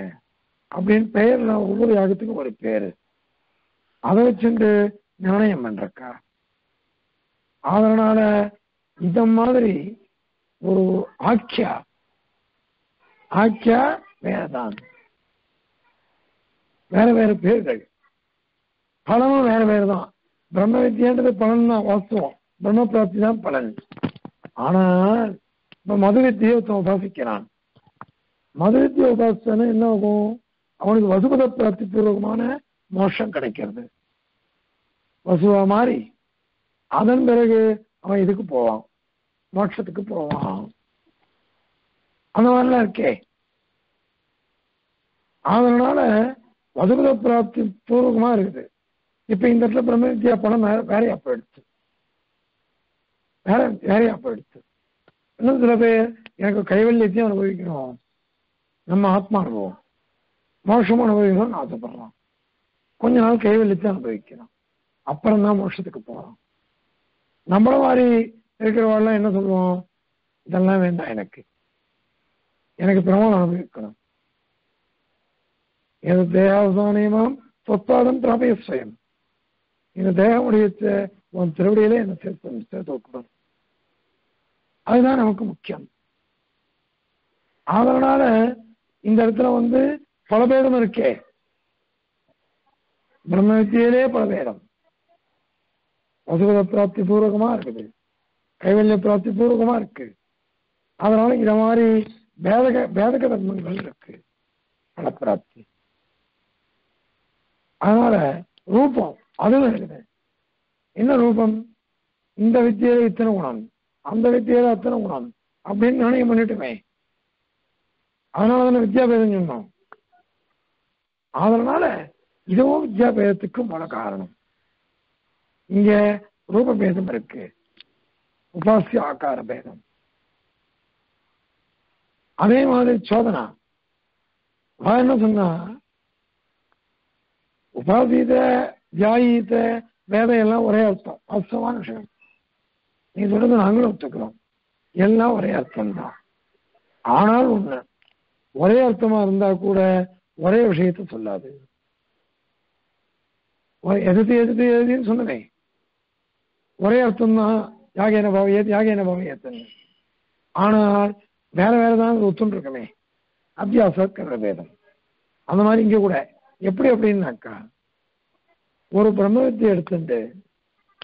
அப்படின்னு பெயர்ல ஒவ்வொரு யாகத்துக்கும் ஒரு பேரு. அதை வச்சுட்டு நிர்ணயம் பண்றக்கா? அதனால இந்த மாதிரி ஒரு ஆக்கியா ஆக்கியா வேதான் வேற வேற பேர்கள். பலனும் வேற வேற தான். பிரம்ம வித்தியன்றது பலன் தான் வாஸ்தவம். பிரம்ம பிராப்தி தான் பலன். ஆனால் இப்ப மது வித்தியை ஒருத்தன் உபாசிக்கிறான். மது வித்தியை உபாசிச்சானே என்ன ஆகும்? அவனுக்கு வசுபத பிராப்தி பூர்வகமான மோஷம் கிடைக்கிறது. வசுவா மாறி அதன் பிறகு அவன் இதுக்கு போவான். மோட்சத்துக்கு போவான். அந்த மாதிரிலாம் இருக்கே. அதனால வதுரத பிராப்தி பூர்வகமா இருக்குது. இப்ப இந்த இடத்துல பிரம்ம வித்யா பணம் வேறையா போயிடுச்சு. வேற வேறையா போயிடுச்சு. இன்னும் சில பேர் எனக்கு கைவல்யத்தையும் அனுபவிக்கணும். நம்ம ஆத்மா அனுபவம். மோஷமும் அனுபவிக்கணும்னு ஆசைப்படுறோம் கொஞ்ச நாள் கைவல்யத்தை அனுபவிக்கிறோம் அப்புறம் தான் மோஷத்துக்கு போறோம் நம்மள மாதிரி இருக்கிறவாள்லாம் என்ன சொல்லுவோம்? இதெல்லாம் வேண்டாம் எனக்கு. எனக்கு பிரமாணம் அனுபவிக்கணும். எது தேகாவசானியமாம் சொத்தாதம் பிராபய சுயம் இந்த தேகம் உன் திருவடியிலே என்ன சேர்த்து சேர்த்து வைக்கணும் அதுதான் நமக்கு முக்கியம். அதனால இந்த இடத்துல வந்து பல பேரும் இருக்கே. பிரம்ம வித்தியிலே பல பேரம். வசுகத பிராப்தி பூர்வகமா இருக்குது. கைவல்ய பிராப்தி பூர்வகமா இருக்கு. அதனால இந்த மாதிரி பேதக பேதக தர்மங்கள் இருக்கு. பல பிராப்தி. அதனால ரூபம் அதுவும் இருக்குது. என்ன ரூபம்? இந்த வித்தியில இத்தனை குணம் அந்த வித்தியில அத்தனை குணம் அப்படின்னு நிர்ணயம் பண்ணிட்டுமே. அதனால தானே வித்யாபேதம் சொன்னோம். அதனால இதுவும் வித்யாபேதத்துக்கு போல காரணம். இங்க ரூப பேதம் இருக்கு. உபாசிய ஆக்கார பேதம். அதே மாதிரி சோதனா. என்ன சொன்னா? உபாதீத தியாயீத வேதம் எல்லாம் ஒரே அர்த்தம். வாஸ்தவமான விஷயம். நீ சொல்றது நாங்களும் ஒத்துக்கிறோம். எல்லாம் ஒரே அர்த்தம் தான் ஆனால் ஒண்ணு ஒரே அர்த்தமா இருந்தா கூட ஒரே விஷயத்தை சொல்லாது. எதிர்த்து எதிர்த்து எதிர்த்து சொன்னதே ஒரே அர்த்தம் தான் யாகேன பவயத் யாகேன பவயத்தன் ஆனால் வேற வேற தான் ஒத்துன்னு இருக்கமே அத்தியாசக்கிற வேதம். அந்த மாதிரி இங்க கூட எப்படி அப்படின்னாக்கா ஒரு பிரம்மத்தை எடுத்துட்டு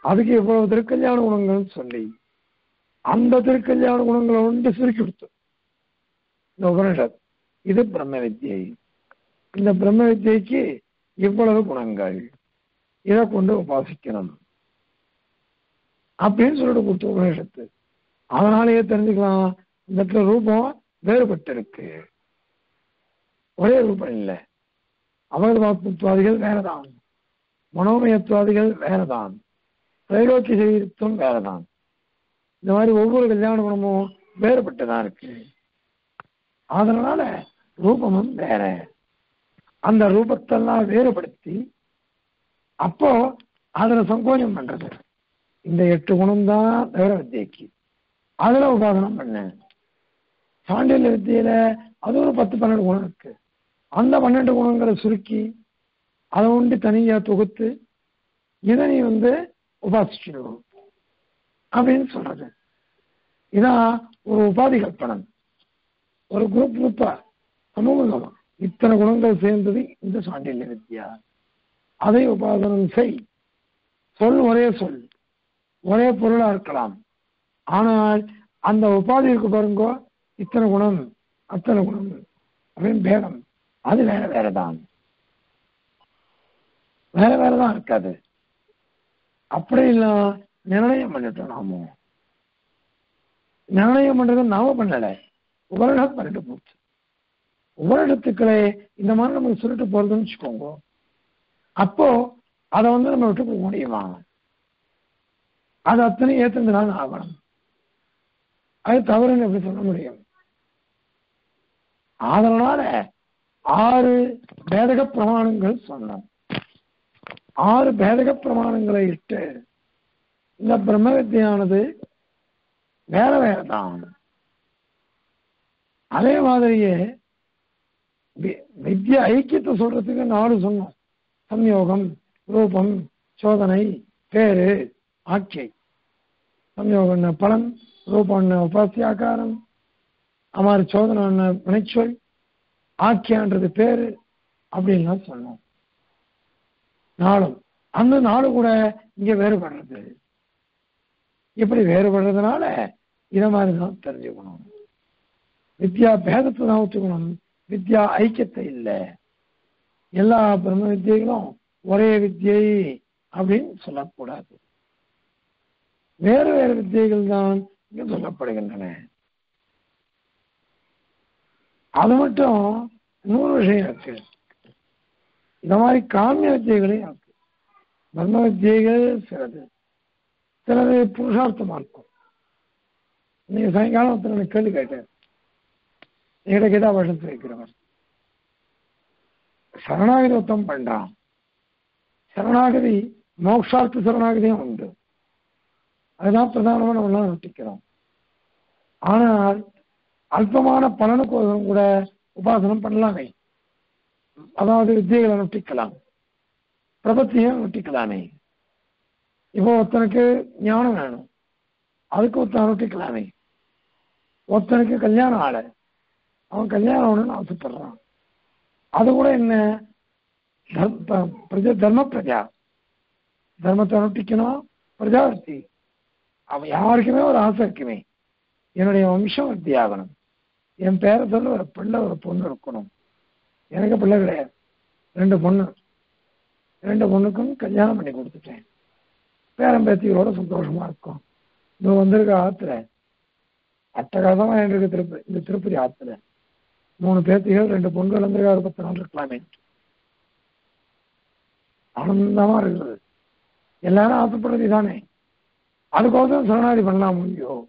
அதுக்கு இவ்வளவு திருக்கல்யாண குணங்கள்னு சொல்லி அந்த திருக்கல்யாண குணங்களை ஒன்று சுருக்கி கொடுத்து. இந்த உபனிஷத் இது பிரம்ம வித்யை இந்த பிரம்ம வித்யைக்கு இவ்வளவு குணங்கள். இதை கொண்டு உபாசிக்கணும். அப்படின்னு சொல்லிட்டு கொடுத்த உபனிஷத்து அதனாலேயே தெரிஞ்சுக்கலாம் இந்த இடத்துல ரூபம் வேறுபட்டு இருக்கு ஒரே ரூபம் இல்லை. அபகதமாத்மத்துவாதிகள் வேறதான். மனோமயத்துவாதிகள் வேறதான். திரைலோக்கிய சரீரத்துவம் வேறதான். இந்த மாதிரி ஒவ்வொரு கல்யாண குணமும் வேறுபட்டுதான் இருக்கு. அதனால ரூபமும் வேற. அந்த ரூபத்தெல்லாம் வேறுபடுத்தி அப்போ அதுல சங்கோஜம் பண்றது. இந்த எட்டு குணம் தான் தவிர வித்தியக்கு. அதுல உபாதனம் பண்ண. சாண்டில்ய வித்தியில அது ஒரு பத்து பன்னெண்டு குணம் இருக்கு. அந்த பன்னெண்டு குணங்களை சுருக்கி அதை உண்டு தனியாக தொகுத்து இதை நீ வந்து உபாசிச்சிடுவோம். அப்படின்னு சொல்றது. இதான் ஒரு உபாதி கற்பனம் ஒரு குரூப் குரூப்பா சமூகமா. இத்தனை குணங்கள் சேர்ந்தது இந்த சாண்டில்ய வித்யா அதை உபாதனம் செய். சொல் ஒரே சொல். ஒரே பொருளா இருக்கலாம். ஆனால் அந்த உபாதி இருக்கு பாருங்க இத்தனை குணம் அத்தனை குணம். அப்படின்னு பேதம். அது வேற வேறதான். வேற தான் இருக்காது. அப்படி இல்லை நிர்ணயம் பண்ணிட்டோம் நாம. நிர்ணயம் பண்றது நாம பண்ணல. உபரிடம் பண்ணிட்டு போச்சு. உபரிடத்துக்களை இந்த மாதிரி நம்ம சொல்லிட்டு போறதுன்னு வச்சுக்கோங்க. அப்போ அதை வந்து நம்ம விட்டு போக முடியுமா? அது அத்தனை ஏற்றுதான் ஆகணும். அது தவறுன்னு எப்படி சொல்ல முடியும்? அதனால ஆறு பேதக பிரமாணங்கள் சொன்னோம் ஆறு பேதக பிரமாணங்களை இட்டு இந்த பிரம்ம வித்தியானது வேற வேற தான். அதே மாதிரியே வித்யா ஐக்கியத்தை சொல்றதுக்கு நாலு சொன்னோம். சம்யோகம் ரூபம் சோதனை பேரு ஆட்சை. சம்யோகம்ன பலன் ரூபம்ன உபாசியாக்காரம் அமாரி சோதனை வினைச்சொல் ஆக்கியான்றது பேரு அப்படின்லாம் சொன்னோம். நாளும். அந்த நாடு கூட இங்க வேறுபடுறது. இப்படி வேறுபடுறதுனால இத மாதிரி தான் தெரிஞ்சுக்கணும். வித்யா பேதத்தை தான் ஒத்துக்கணும். வித்யா ஐக்கியத்தை இல்லை. எல்லா பிரம்ம வித்தியைகளும் ஒரே வித்தியை அப்படின்னு சொல்லக்கூடாது. வேறு வேறு வித்தியைகள் தான் இங்க சொல்லப்படுகின்றன. அது மட்டும் நூறு விஷயம் இருக்கு. இந்த மாதிரி காமிய வித்தியைகளையும் இருக்கு. பிரம்ம வித்தியைகள் சிலது. சிலது புருஷார்த்தமா இருக்கும். நீங்க சாயங்காலம் ஒருத்தர் கேள்வி கேட்டார். என்கிட்ட கேட்டா பாஷத்தை வைக்கிறவர் சரணாகதி ஒத்தம் பண்றான். சரணாகதி மோக்ஷார்த்த சரணாகதியும் உண்டு. அதுதான் பிரதானமாக நம்ம நட்டிக்கிறோம் ஆனால் அல்பமான பலனுக்கு கூட உபாசனம் பண்ணலாமே. அதாவது வித்தியைகளை அனுஷ்டிக்கலாம் பிரபத்தியை அனுஷ்டிக்கலாமே இப்போ ஒருத்தனுக்கு ஞானம் வேணும். அதுக்கு ஒருத்தன் அனுஷ்டிக்கலாமே ஒருத்தனுக்கு கல்யாணம் ஆட அவன் கல்யாணம் ஆகணும்னு ஆசைப்படுறான். அது கூட என்ன? தர்ம பிரஜா தர்ம பிரஜா. தர்மத்தை அனுஷ்டிக்கணும் பிரஜாவர்த்தி அவன் யாருக்குமே ஒரு ஆசை இருக்குமே. என்னுடைய வம்சம் வர்த்தி ஆகணும் என் பேரை சொல்ல ஒரு பிள்ளை ஒரு பொண்ணு இருக்கணும். எனக்கு பிள்ளை கிடையாது. ரெண்டு பொண்ணு. ரெண்டு பொண்ணுக்கும் கல்யாணம் பண்ணி கொடுத்துட்டேன். பேரன் பேத்திகளோட சந்தோஷமா இருக்கும். இந்த வந்திருக்க ஆத்துல. அட்டகாசமா இருக்கு திருப்பதி இந்த திருப்பதி ஆத்துல. மூணு பேத்திகள் ரெண்டு பொண்கள் வந்திருக்கா ஒரு பத்து நாள் இருக்கலாமே. ஆனந்தமா இருக்குது. எல்லாரும் ஆசைப்படுறது தானே அதுக்கோசரம் சரணாதி பண்ணலாம் முடியோ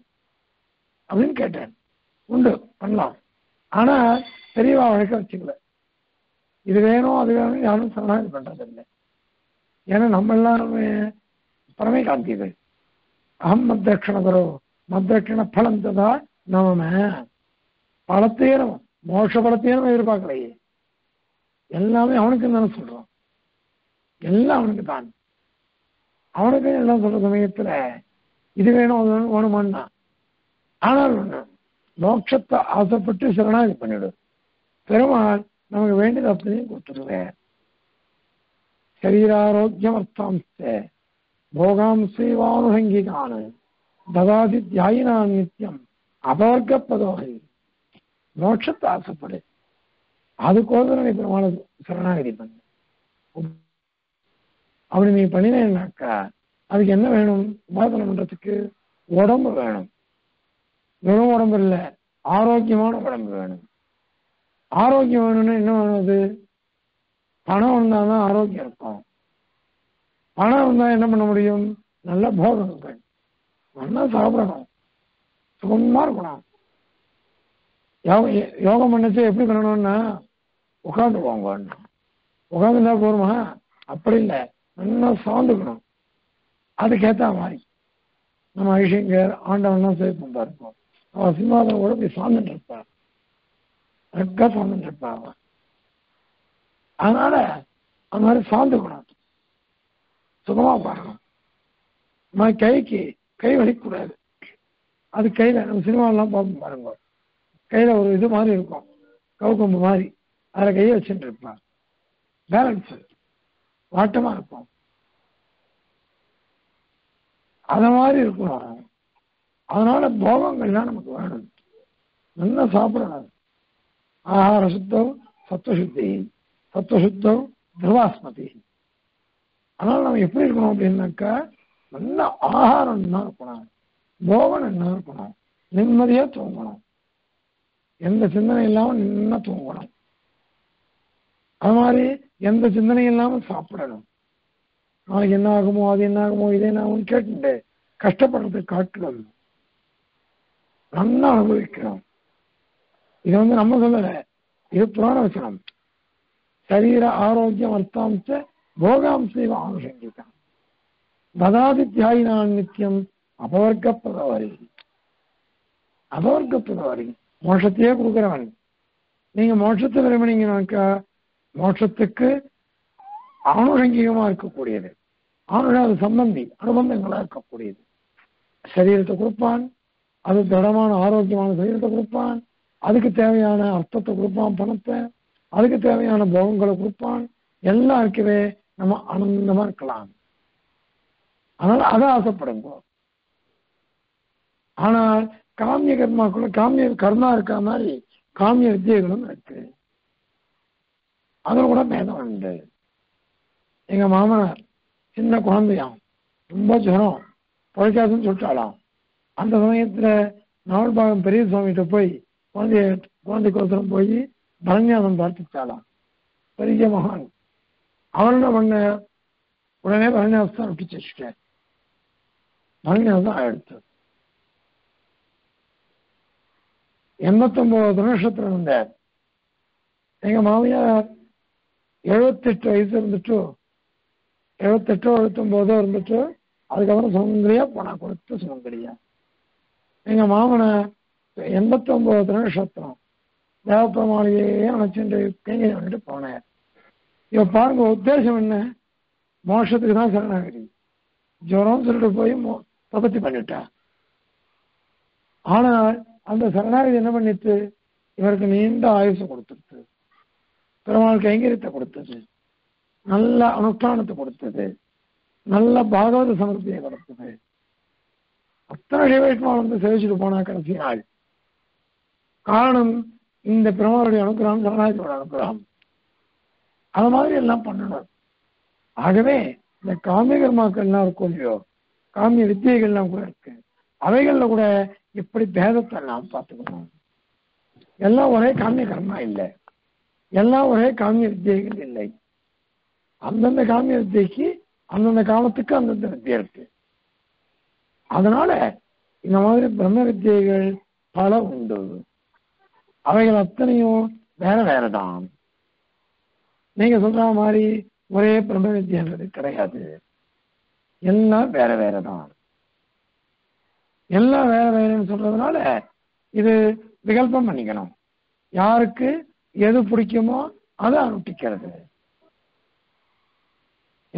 அப்படின்னு கேட்டேன். உண்டு பண்ணலாம். ஆனா பெரியவா வழக்க வச்சுக்கல. இது வேணும் அது வேணும் யாரும் சரணாதி பண்றது இல்லை. ஏன்னா நம்ம எல்லாருமே பரமே காந்திகள் அகம் மத்தக்ஷணகரோ மத்தக்ஷண பலம் ததா நம்ம. பழத்தையே நம்ம மோட்ச பலத்தையே நம்ம எதிர்பார்க்கலையே. எல்லாமே அவனுக்கு தானே சொல்றோம். எல்லாம் அவனுக்கு தான். அவனுக்கு எல்லாம் சொல்ற சமயத்துல இது வேணும் அது வேணும் வேணுமான்னா ஆனால் ஒண்ணு மோட்சத்தை ஆசைப்பட்டு சரணாகி பண்ணிவிடு பெருமாள் நமக்கு வேண்டியது அப்படியே கொடுத்துருவேன் சரீராரோக்கியம் அர்த்தாம்ச போகாம் செய்வானுசங்கிகான் ததாதி தியாயினான் நித்தியம் அபவர்க்கப்பதோகை மோட்சத்தை ஆசைப்படு. அதுக்கோசரம் நீ பெருமாளை சரணாகதி பண்ணு. அப்படி நீ பண்ணினேன்னாக்கா அதுக்கு என்ன வேணும்? உபாசனம் பண்றதுக்கு உடம்பு வேணும். வெறும் உடம்பு இல்லை. ஆரோக்கியமான உடம்பு வேணும். ஆரோக்கியம் வேணும்னா என்ன வேணும் அது பணம் இருந்தாதான் ஆரோக்கியம் இருக்கும். பணம் இருந்தால் என்ன பண்ண முடியும்? நல்ல போகணுங்கள் நல்லா சாப்பிடணும். சுகமாக இருக்கணும். யோக- யோகம் பண்ணச்சு எப்படி பண்ணணும்னா உட்காந்து போங்க உட்காந்துட்டா போருமா அப்படி இல்லை. நல்லா சார்ந்துக்கணும் அதுக்கேற்ற மாதிரி. நம்ம ஐஷங்கர் ஆண்டவன்லாம் சேவ் பண்ணா இருப்போம் அவன் சிம்மாதனம் கூட போய் சார்ந்துட்டு இருப்பான். அழகா சார்ந்துட்டு இருப்பான் அவன். அதனால அந்த மாதிரி சார்ந்துக்கணும் சுகமா பாருங்க. நம்ம கைக்கு கை வலிக்கூடாது. அது கையில நம்ம சினிமாலாம் பார்ப்போம் பாருங்க. கையில ஒரு இது மாதிரி இருக்கும். கவுக்கம்பு மாதிரி. அதில் கையை வச்சுட்டு இருப்பான். பேலன்ஸ். வாட்டமா இருக்கும். அத மாதிரி இருக்கணும். அதனால போகங்கள்லாம் நமக்கு வேணும் நல்லா சாப்பிடணும். ஆகார சுத்தம் சத்துவசுத்தி சத்துவசுத்தம் திருவாஸ்மதி அதனால நம்ம எப்படி இருக்கணும் அப்படின்னாக்கா நல்ல ஆகாரம் என்ன இருக்கணும். போகம் என்ன இருக்கணும். நிம்மதியா தூங்கணும். எந்த சிந்தனை இல்லாமல் நின்னா தூங்கணும். அது மாதிரி எந்த சிந்தனையும் இல்லாமல் சாப்பிடணும். நாளைக்கு என்ன ஆகுமோ அது என்ன ஆகுமோ இது என்ன ஆகும்னு கேட்டுட்டு கஷ்டப்படுறதை காட்டணும் நல்லா அனுபவிக்கிறோம் இது வந்து நம்ம சொல்லல. இது புராண வச்சனம் சரீர ஆரோக்கியம் அர்த்தாம்ச போகாம்சைவ ஆனுஷங்கிதான் ததாதி தியாயினான் நித்தியம் அபவர்க்கப்பதவரி அபவர்க்கப்பதவரி மோட்சத்தையே கொடுக்குறவன். நீங்க மோட்சத்தை விரும்பினீங்கன்னாக்கா மோட்சத்துக்கு ஆணுஷங்கிகமா இருக்கக்கூடியது. ஆணுஷ அது சம்பந்தி அனுபந்தங்களா இருக்கக்கூடியது. சரீரத்தை கொடுப்பான் அது திடமான ஆரோக்கியமான சரீரத்தை கொடுப்பான். அதுக்கு தேவையான அர்த்தத்தை கொடுப்பான் பணத்தை. அதுக்கு தேவையான போகங்களை கொடுப்பான். எல்லாம் இருக்கவே நம்ம ஆனந்தமா இருக்கலாம். அதனால அதை ஆசைப்படுங்க. ஆனால் காமிய கர்மாக்குள்ள காமிய கர்மா இருக்க மாதிரி காமிய வித்தியைகளும் இருக்கு. அதில் கூட பேதம் உண்டு. எங்க மாமனார் சின்ன குழந்தையாம். ரொம்ப ஜுரம். பழைக்காதுன்னு சொல்லிட்டாளாம். அந்த சமயத்துல நாவல்பாகம் பெரிய சுவாமிகிட்ட போய் குழந்தைய குழந்தைக்கோசரம் போய் பரஞ்ஞானம் பார்த்துச்சாலாம் பெரிய மகான். அவர் என்ன பண்ண? உடனே பரஞ்ஞாசம் விட்டு வச்சுட்டார். தான் ஆயிடுத்து எண்பத்தொன்பது நிமிஷத்துல இருந்தார் எங்க மாமியார் எழுபத்தெட்டு வயசு இருந்துட்டு எழுபத்தெட்டோ எழுபத்தொன்பதோ இருந்துட்டு அதுக்கப்புறம் சுமந்திரியா போனா கொடுத்து சுமந்திரியா. எங்கள் மாமனை எண்பத்தொம்போது நட்சத்திரம் தேவப்பெருமாளியே நினச்சிட்டு கைங்கை வந்துட்டு போனேன். இவ பாருங்க உத்தேசம் என்ன? மோஷத்துக்கு தான் சரணாகதி. ஜுரம் சொல்லிட்டு போய் மோ- தபத்தி பண்ணிட்டா. ஆனால் அந்த சரணாகதி என்ன பண்ணிட்டு? இவருக்கு நீண்ட ஆயுசு கொடுத்துருது பெருமாள் கைங்கரியத்தை கொடுத்தது. நல்ல அனுஷ்டானத்தை கொடுத்தது. நல்ல பாகவத சமர்ப்பியை கொடுத்தது. அத்தனை சிவவைஷ்ணவ வந்து சேவிச்சுட்டு போனா கடைசி நாள். காரணம் இந்த பிரம்மருடைய அனுகிரகம் சரணாதியோட அனுகிரகம் அது மாதிரி எல்லாம் பண்ணணும். ஆகவே இந்த காமிய கர்மாக்கள்லாம் இருக்கும் இல்லையோ காமிய வித்தியைகள்லாம் கூட இருக்கு. அவைகள்ல கூட இப்படி பேதத்தை நாம் பார்த்துக்கணும். எல்லாம் ஒரே காமிய கர்மா இல்லை. எல்லாம் ஒரே காமிய வித்தியைகள் இல்லை. அந்தந்த காமிய வித்தியைக்கு அந்தந்த காலத்துக்கு அந்தந்த வித்தியை இருக்கு. அதனால இந்த மாதிரி பிரம்ம வித்தியைகள் பல உண்டு. அவைகள் அத்தனையும் வேற வேறதான். நீங்க சொல்ற மாதிரி ஒரே பிரம்ம வித்தியன்றது கிடையாது. எல்லாம் வேற வேறதான். எல்லாம் வேற வேறன்னு சொல்றதுனால இது விகல்பம் பண்ணிக்கணும். யாருக்கு எது பிடிக்குமோ அதை அனுட்டிக்கிறது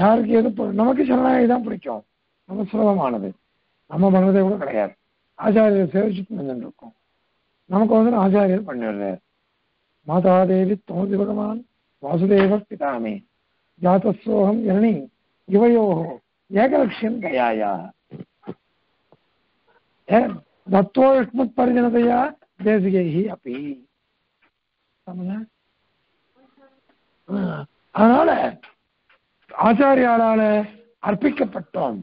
யாருக்கு எது நமக்கு சரணாகி தான் பிடிக்கும். நம்ம சுலபமானது. நம்ம பண்ணதே கூட கிடையாது. ஆச்சாரியர் சேவிச்சுட்டு வந்துட்டு இருக்கோம் நமக்கு வந்து ஆச்சாரியர் பண்ணிடுறார் மாதாதேவி தோதி பகவான் வாசுதேவ பிதாமே ஜாத்தசோகம் இரணி இவையோகோ ஏகலட்சியம் கயாயா. தத்தோ தத்துவயுஷ்மத் பரிஜனதையா தேசிகைஹி அப்பி. அதனால ஆச்சாரியாளால அர்ப்பிக்கப்பட்டோம்.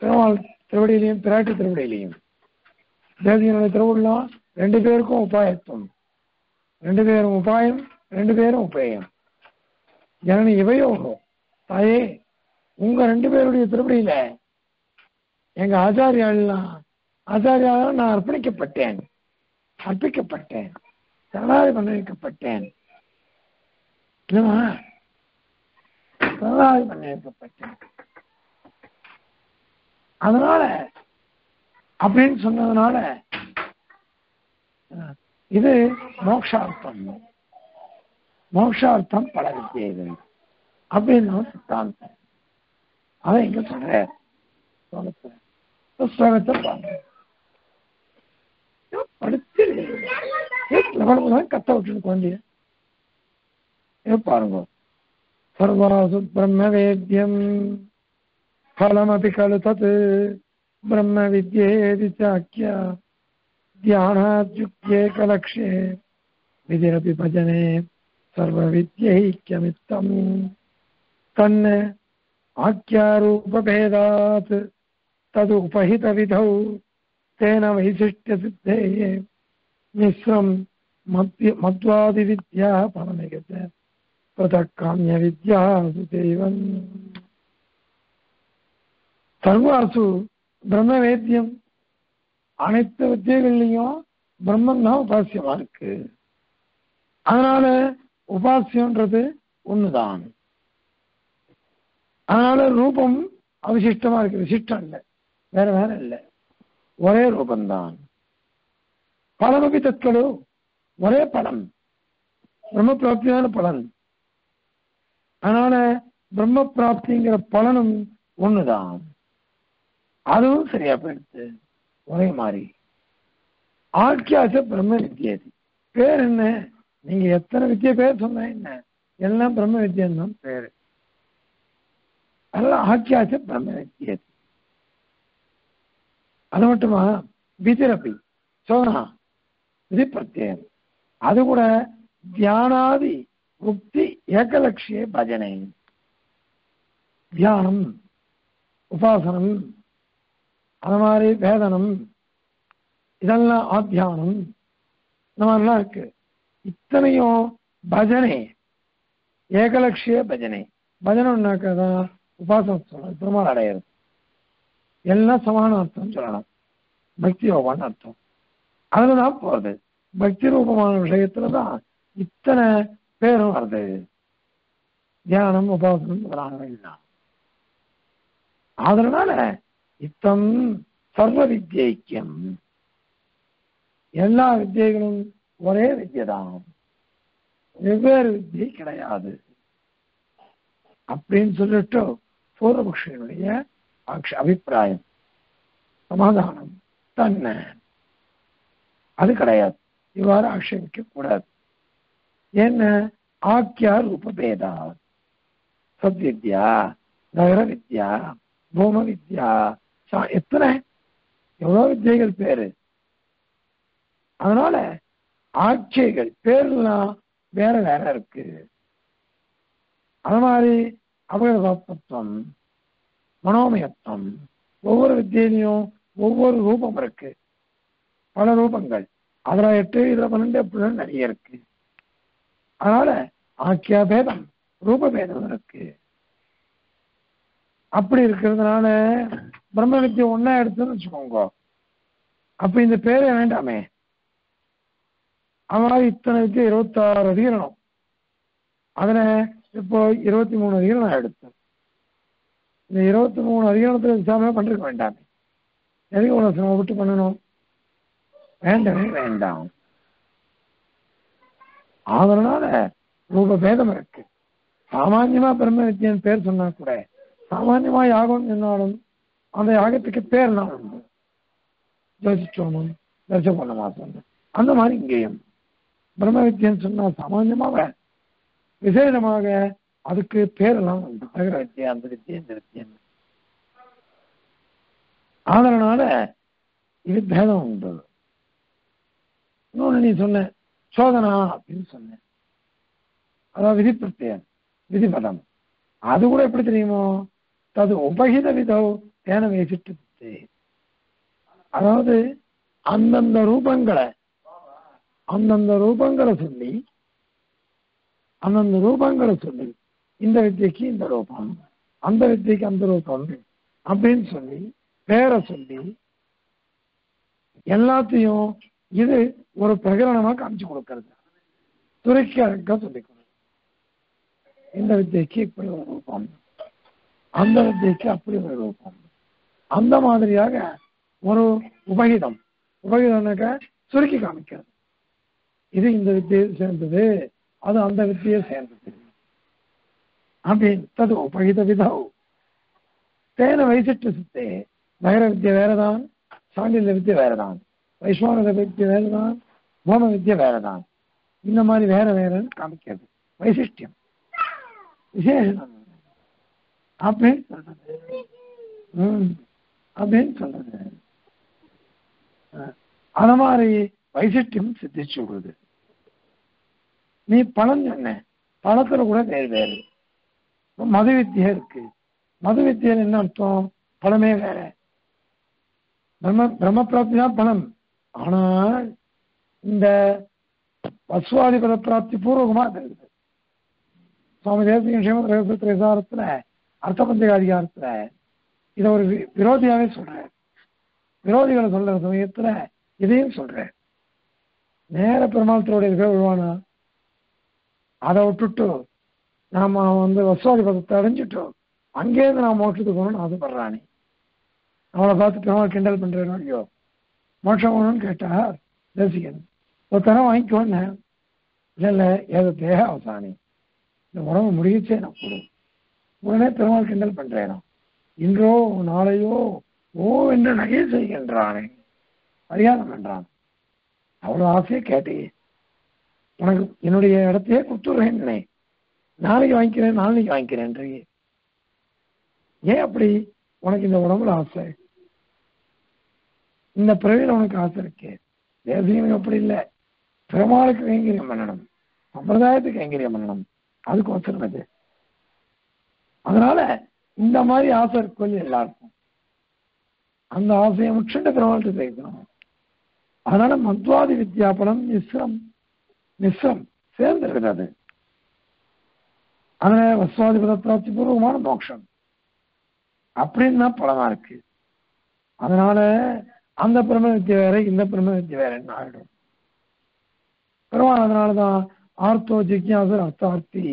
பெருமாள் திருவடியிலையும் பிராட்டி திருவடியிலையும். தேசியனுடைய திருவுள்ளம் ரெண்டு பேருக்கும் உபாயத்துவம். ரெண்டு பேரும் உபாயம் ரெண்டு பேரும் உபயம். ஜனனி இவையோகம் தாயே உங்க ரெண்டு பேருடைய திருப்படியில எங்க ஆச்சாரியாலாம் ஆச்சாரியால நான் அர்ப்பணிக்கப்பட்டேன். அர்ப்பிக்கப்பட்டேன். சரணாதி பண்ண வைக்கப்பட்டேன் சரணாதி பண்ண வைக்கப்பட்டேன் அதனால அப்படின்னு சொன்னதுனால இது மோக்ஷார்த்தம் மோக்ஷார்த்தம் பல வித்தியைகள் அப்படின்னு சித்தாந்தம். அதை இங்க சொல்ற பாருங்க. கத்த விட்டுன்னு குழந்தைய பாருங்க. சர்வாசு பிரம்ம வேத்தியம் फलमपि खलु तत् ब्रह्मविद्येति चाख्या ध्यानाद्युक्त्येकलक्ष्ये विधिरपि भजने सर्वविद्यैक्यमित्तम् तन्न आख्यारूपभेदात्, तदुपहितविधौ तेन वैशिष्ट्यसिद्धेः। मिश्रम् मद्य मध्वादिविद्या फलमिगत पृथक् काम्यविद्या सुदैवम् சர்வாசு பிரம்ம வேத்தியம் அனைத்து வித்தியகள்லையும் பிரம்மன் தான் உபாசியமா இருக்கு. அதனால உபாசியம்ன்றது ஒண்ணுதான். அதனால ரூபம் அவசிஷ்டமா இருக்கு. விசிஷ்டம் இல்லை. வேற வேற இல்லை. ஒரே ரூபம்தான். பலமபி தற்களோ ஒரே பலன் பிரம்ம பிராப்தியான பலன். அதனால பிரம்ம பிராப்திங்கிற பலனும் ஒண்ணுதான். அதுவும் சரியா போயிடுச்சு. ஒரே மாதிரி. ஆக்கியாச பிரம்ம வித்தியாதி பேர் என்ன? நீங்க எத்தனை வித்திய பேர் சொன்ன என்ன? எல்லாம் பிரம்ம வித்தியம் பேர் பேரு. அதெல்லாம் ஆக்கியாச பிரம்ம வித்தியாதி அது மட்டுமா? விதிரப்பி சோனா. விதி பிரத்யம் அது கூட தியானாதி முக்தி ஏகலட்சிய பஜனை. தியானம் உபாசனம் அது மாதிரி வேதனம் இதெல்லாம் ஆத்தியானம் இந்த மாதிரிலாம் இருக்கு. இத்தனையும் பஜனை ஏகலட்சிய பஜனை. பஜனைனாக்கா தான் உபாசனம் சொல்லணும் பெருமாள் அடையிறது. எல்லாம் சமான அர்த்தம் சொல்லணும் பக்தி யோகான்னு அர்த்தம். அதில் தான் போறது. பக்தி ரூபமான விஷயத்துல தான் இத்தனை பேரும் வருது. தியானம் உபாசனம் அதனால இத்தம் சர்வ வித்யைக்கியம். எல்லா வித்தியைகளும் ஒரே வித்தியதான் வெவ்வேறு வித்தியை கிடையாது. அப்படின்னு சொல்லிட்டு பூர்வபக்ஷனுடைய அபிப்பிராயம். சமாதானம். தன்னை அது கிடையாது. இவ்வாறு ஆட்சேபிக்க கூடாது. என்ன? ஆக்கியா ரூப சத்வித்யா நகர வித்யா பூம வித்யா எத்தனை? எவ்வளவு வித்தைகள் பேரு? அதனால ஆட்சைகள் பேர்லாம் வேற வேற இருக்கு. அது மாதிரி அபகதத்துவம் மனோமயத்துவம் ஒவ்வொரு வித்தியிலையும் ஒவ்வொரு ரூபம் இருக்கு. பல ரூபங்கள். அதுல எட்டு இதுல பன்னெண்டு அப்படிலாம் நிறைய இருக்கு. அதனால ஆக்கியா பேதம் ரூப பேதம் இருக்கு. அப்படி இருக்கிறதுனால பிரம்ம வித்தியை ஒன்னா எடுத்துன்னு வச்சுக்கோங்க. அப்ப இந்த பேரே வேண்டாமே. அவன் இத்தனை வித்தியை இருபத்தாறு அதிகரணம். அதுல இப்போ இருபத்தி மூணு அதிகரணம் எடுத்து. இந்த இருபத்தி மூணு அதிகரணத்துல விசாரணை பண்ணிருக்க வேண்டாமே. எதுக்கு உனக்கு சிரமம் விட்டு பண்ணணும்? வேண்டவே வேண்டாம். அதனால ரூப பேதம் இருக்கு. சாமான்யமா பிரம்ம வித்தியன் பேர் சொன்னா கூட சாமான்யமா யாகம் என்னாலும் அந்த யாகத்துக்கு பேர் நான் உண்டு. ஜோசிச்சோமம் தர்சபொன்ன மாசம் அந்த மாதிரி இங்கேயும். பிரம்ம வித்தியன்னு சொன்னா சாமான்யமாக விசேஷமாக அதுக்கு பேரெல்லாம் உண்டு. நகர வித்தியா அந்த வித்தியா இந்த வித்தியன் ஆதரனால இது பேதம் உண்டு. இன்னொன்று நீ சொன்ன சோதனா அப்படின்னு சொன்னேன். அதாவது விதி விதிபதம். அது கூட எப்படி தெரியுமோ? தது உபகித விதோ தேன வேசிட்டு அதாவது அந்தந்த ரூபங்களை அந்தந்த ரூபங்களை சொல்லி அந்தந்த ரூபங்களை சொல்லி இந்த வித்தியக்கு இந்த ரூபம் அந்த வித்தியக்கு அந்த ரூபம் அப்படின்னு சொல்லி பேரை சொல்லி எல்லாத்தையும் இது ஒரு பிரகரணமா காமிச்சு கொடுக்கறது. துறைக்கு அழகா சொல்லிக் இந்த வித்தியக்கு இப்படி ஒரு ரூபம். அந்த வித்தியக்கு அப்படி ஒரு ரூபம். அந்த மாதிரியாக ஒரு உபகிதம் உபகிதம்னாக்க சுருக்கி காமிக்கிறது. இது இந்த வித்தியை சேர்ந்தது அது அந்த வித்தியை சேர்ந்தது. அப்படின்னு தது உபகித விதம் தேன வைசிட்டு சித்தே நகர வித்தியை வேறதான் சாண்டில்ய வித்தியை வேறதான் வைஸ்வானத வித்தியை வேறதான் போம வித்தியை வேறதான். இந்த மாதிரி வேற வேறன்னு காமிக்கிறது. வைசிஷ்டியம். விசேஷம். அப்படின்னு சொல்றது ம் அப்படின்னு சொல்றது அந்த மாதிரி வைசிஷ்டியம் சித்திச்சு விடுது. நீ பணம் சொன்ன பணத்துல கூட வேறு வேறு. மது வித்தியை இருக்கு. மது வித்தியில் என்ன அர்த்தம்? பணமே வேற. பிரம்ம பிரம்ம பிராப்தி தான் பணம். ஆனால் இந்த வசுவாதி பத பிராப்தி பூர்வகமா அது இருக்குது சுவாமி தேசிய திரைசாரத்துல அர்த்தபந்திக அதிகாரத்துல இதை ஒரு வி- விரோதியாவே சொல்றார் விரோதிகளை சொல்ற சமயத்துல இதையும் சொல்றேன் நேர பெருமாள் திருவடி விழுவானா அதை விட்டுட்டு நாம வந்து வசுவாதி பதத்தை அடைஞ்சிட்டோம் அங்கேருந்து நான் மோட்சத்துக்கு போகணும்னு ஆசைப்படுறானே. அவளை பார்த்து பெருமாள் கிண்டல் பண்றேனோ ஐயோ மோட்சம் போகணும்னு கேட்டார் தேசிகன் ஒரு வாங்கிக்கோன்னு. இல்லை இல்லை ஏதோ தேக அவசானி இந்த உடம்பு முடியச்சே நான் போடுவேன். உடனே பெருமாள் கிண்டல் பண்றேனோ இன்றோ நாளையோ ஓ என்று நகை செய்கின்றானே பரிகாரம் என்றான். அவ்வளவு ஆசையை கேட்டே உனக்கு என்னுடைய இடத்தையே கொடுத்துடுறேன் நாளைக்கு வாங்கிக்கிறேன் நாளைக்கு வாங்கிக்கிறேன்றீங்க ஏன் அப்படி? உனக்கு இந்த உடம்புல ஆசை. இந்த பிறவியில் உனக்கு ஆசை இருக்கு. தேசியனுக்கு அப்படி இல்லை. பெருமாளுக்கு கைங்கரியம் பண்ணணும். சம்பிரதாயத்துக்கு கைங்கரியம் பண்ணணும். அதுக்கோசரம் இது அதனால இந்த மாதிரி ஆசை இருக்கும் எல்லாருக்கும். அந்த ஆசையை முற்றிண்ட பெருமாள்கிட்ட சேர்க்கணும். அதனால மத்வாதி வித்யாபலம் மிஸ்ரம் மிஸ்ரம் சேர்ந்துருக்குது அது அதனால வஸ்வாதி பதப்பிராப்தி பூர்வமான மோட்சம். அப்படின்னு தான் பலமா இருக்கு. அதனால அந்த பிரம்ம வித்தியை வேற இந்த பிரம்ம வித்தியை வேறன்னு ஆகிடும் பெருமாள் அதனாலதான் ஆர்த்தோ ஜிக்யாசர் அர்த்தார்த்தி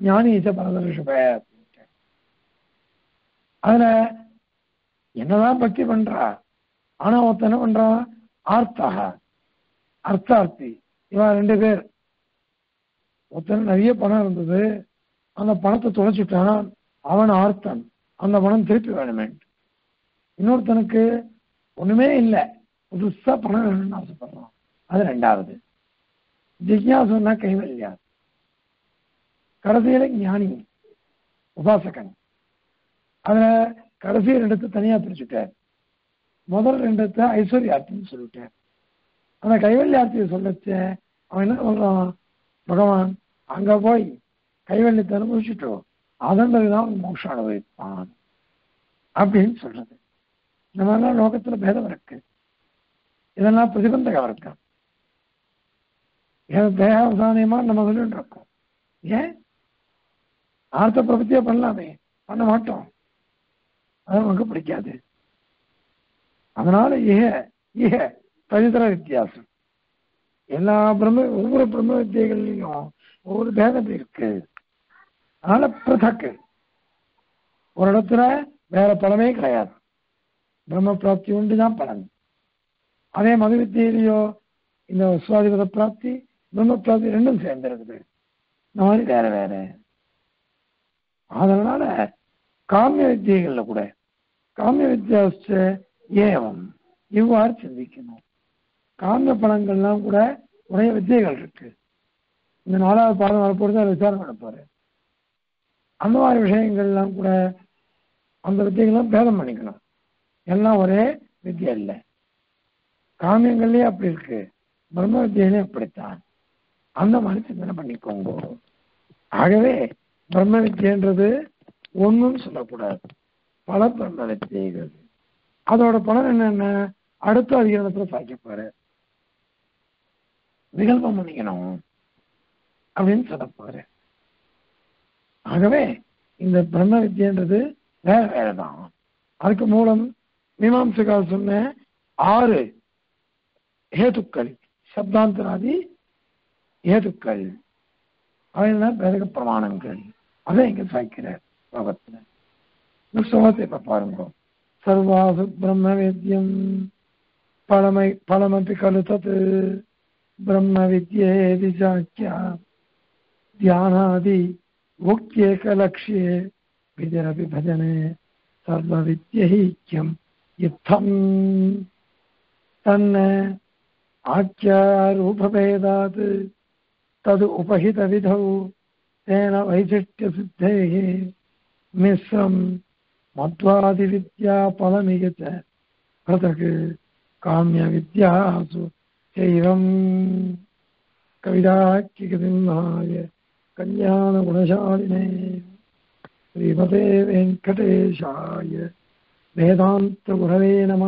ஞானீச பரதர்ஷ பெயர் அதுல என்னதான் பக்தி பண்றா? ஆனா ஒருத்தன் என்ன பண்றா ஆர்த்தாக அர்த்தார்த்தி. இவன் ரெண்டு பேர். ஒருத்தன் நிறைய பணம் இருந்தது. அந்த பணத்தை தொலைச்சிட்டான். அவன் ஆர்த்தன். அந்த பணம் திருப்பி வேணுமே. இன்னொருத்தனுக்கு ஒண்ணுமே இல்லை. புதுசா பணம் வேணும்னு ஆசைப்படுறான். அது ரெண்டாவது. ஜிக்யாசுன்னா கைவல்யா. கடைசியில ஞானி உபாசகன். அதில் கடைசி ரெண்டத்தை தனியா பிரிச்சுட்டார் முதல் ரெண்டத்தை ஐஸ்வர்யார்த்தின்னு சொல்லிட்டார் அந்த கைவல்யார்த்தியை சொல்லச்ச அவன் என்ன சொல்றான்? பகவான் அங்க போய் கைவல்யத்தை அனுபவிச்சுட்டோம் அதன் பிறகுதான் மோஷம் அனுபவிப்பான். அப்படின்னு சொல்றது. இந்த மாதிரிலாம் லோகத்துல பேதம் இருக்கு. இதெல்லாம் பிரதிபந்தகம் இருக்கு? தேகாவசானியமா நம்ம சொல்லிட்டு இருக்கோம். ஏன்? ஆர்த்த பிரபத்தியா பண்ணலாமே. பண்ண மாட்டோம். அது நமக்கு பிடிக்காது. அதனால ஏக ஏக பதித்தர வித்தியாசம். எல்லா பிரம்ம ஒவ்வொரு பிரம்ம வித்தியகள்லையும் ஒவ்வொரு பேதம் இருக்கு. அதனால பிரதக்கு ஒரு இடத்துல வேற பலமே கிடையாது. பிரம்ம பிராப்தி உண்டு தான் பலன். அதே மது வித்தியிலையோ இந்த சுவாதிபத பிராப்தி பிரம்ம பிராப்தி ரெண்டும் சேர்ந்திருக்குது. இந்த மாதிரி வேற வேற. அதனால காமிய வித்தியகள்ல கூட காமிய வித்தியாச ஏவம் இவ்வாறு சிந்திக்கணும். காந்த பலங்கள்லாம் கூட நிறைய வித்தியைகள் இருக்கு. இந்த நாலாவது பாடம் வரப்போது அதை விசாரணை பண்ண அந்த மாதிரி விஷயங்கள்லாம் கூட அந்த வித்தியெல்லாம் பேதம் பண்ணிக்கணும். எல்லாம் ஒரே வித்தியை இல்லை காமியங்கள்லயே அப்படி இருக்கு. பிரம்ம வித்தியிலே அப்படித்தான். அந்த மாதிரி சிந்தனை பண்ணிக்கோங்க. ஆகவே பிரம்ம வித்தியன்றது ஒன்றும் சொல்லக்கூடாது. பல தொண்டரை செய்கிறது. அதோட பலன் என்னென்ன? அடுத்த அதிகாரத்துல சாய்க்கப்பாரு விகல்பம் பண்ணிக்கணும் அப்படின்னு சொல்லப்பாரு. ஆகவே இந்த பிரம்ம வித்தியன்றது வேற தான் அதுக்கு மூலம் மீமாம்சகால் சொன்ன ஆறு ஹேதுக்கள் சப்தாந்தராதி ஹேதுக்கள். அவையெல்லாம் பிறகு பிரமாணங்கள் அதை இங்க சாய்க்கிறார் லோகத்துல दृष्टवती प्रारम्भं सर्वासु ब्रह्मविद्यं फलमै फलमपि खलु तत् चाख्या ध्यानादि मुक्त्येकलक्ष्ये विधिरपि भजने आख्यारूपभेदात् तद् उपहितविधौ तेन वैशिष्ट्यसिद्धेः மத்வாதி வித்யா பல மிகச்ச அதற்கு காமிய வித்யாசு செய்வம் கவிதாக்கிய கல்யாண குணசாலினே. ஸ்ரீமதே வெங்கடேஷாய வேதாந்த குரவே நம.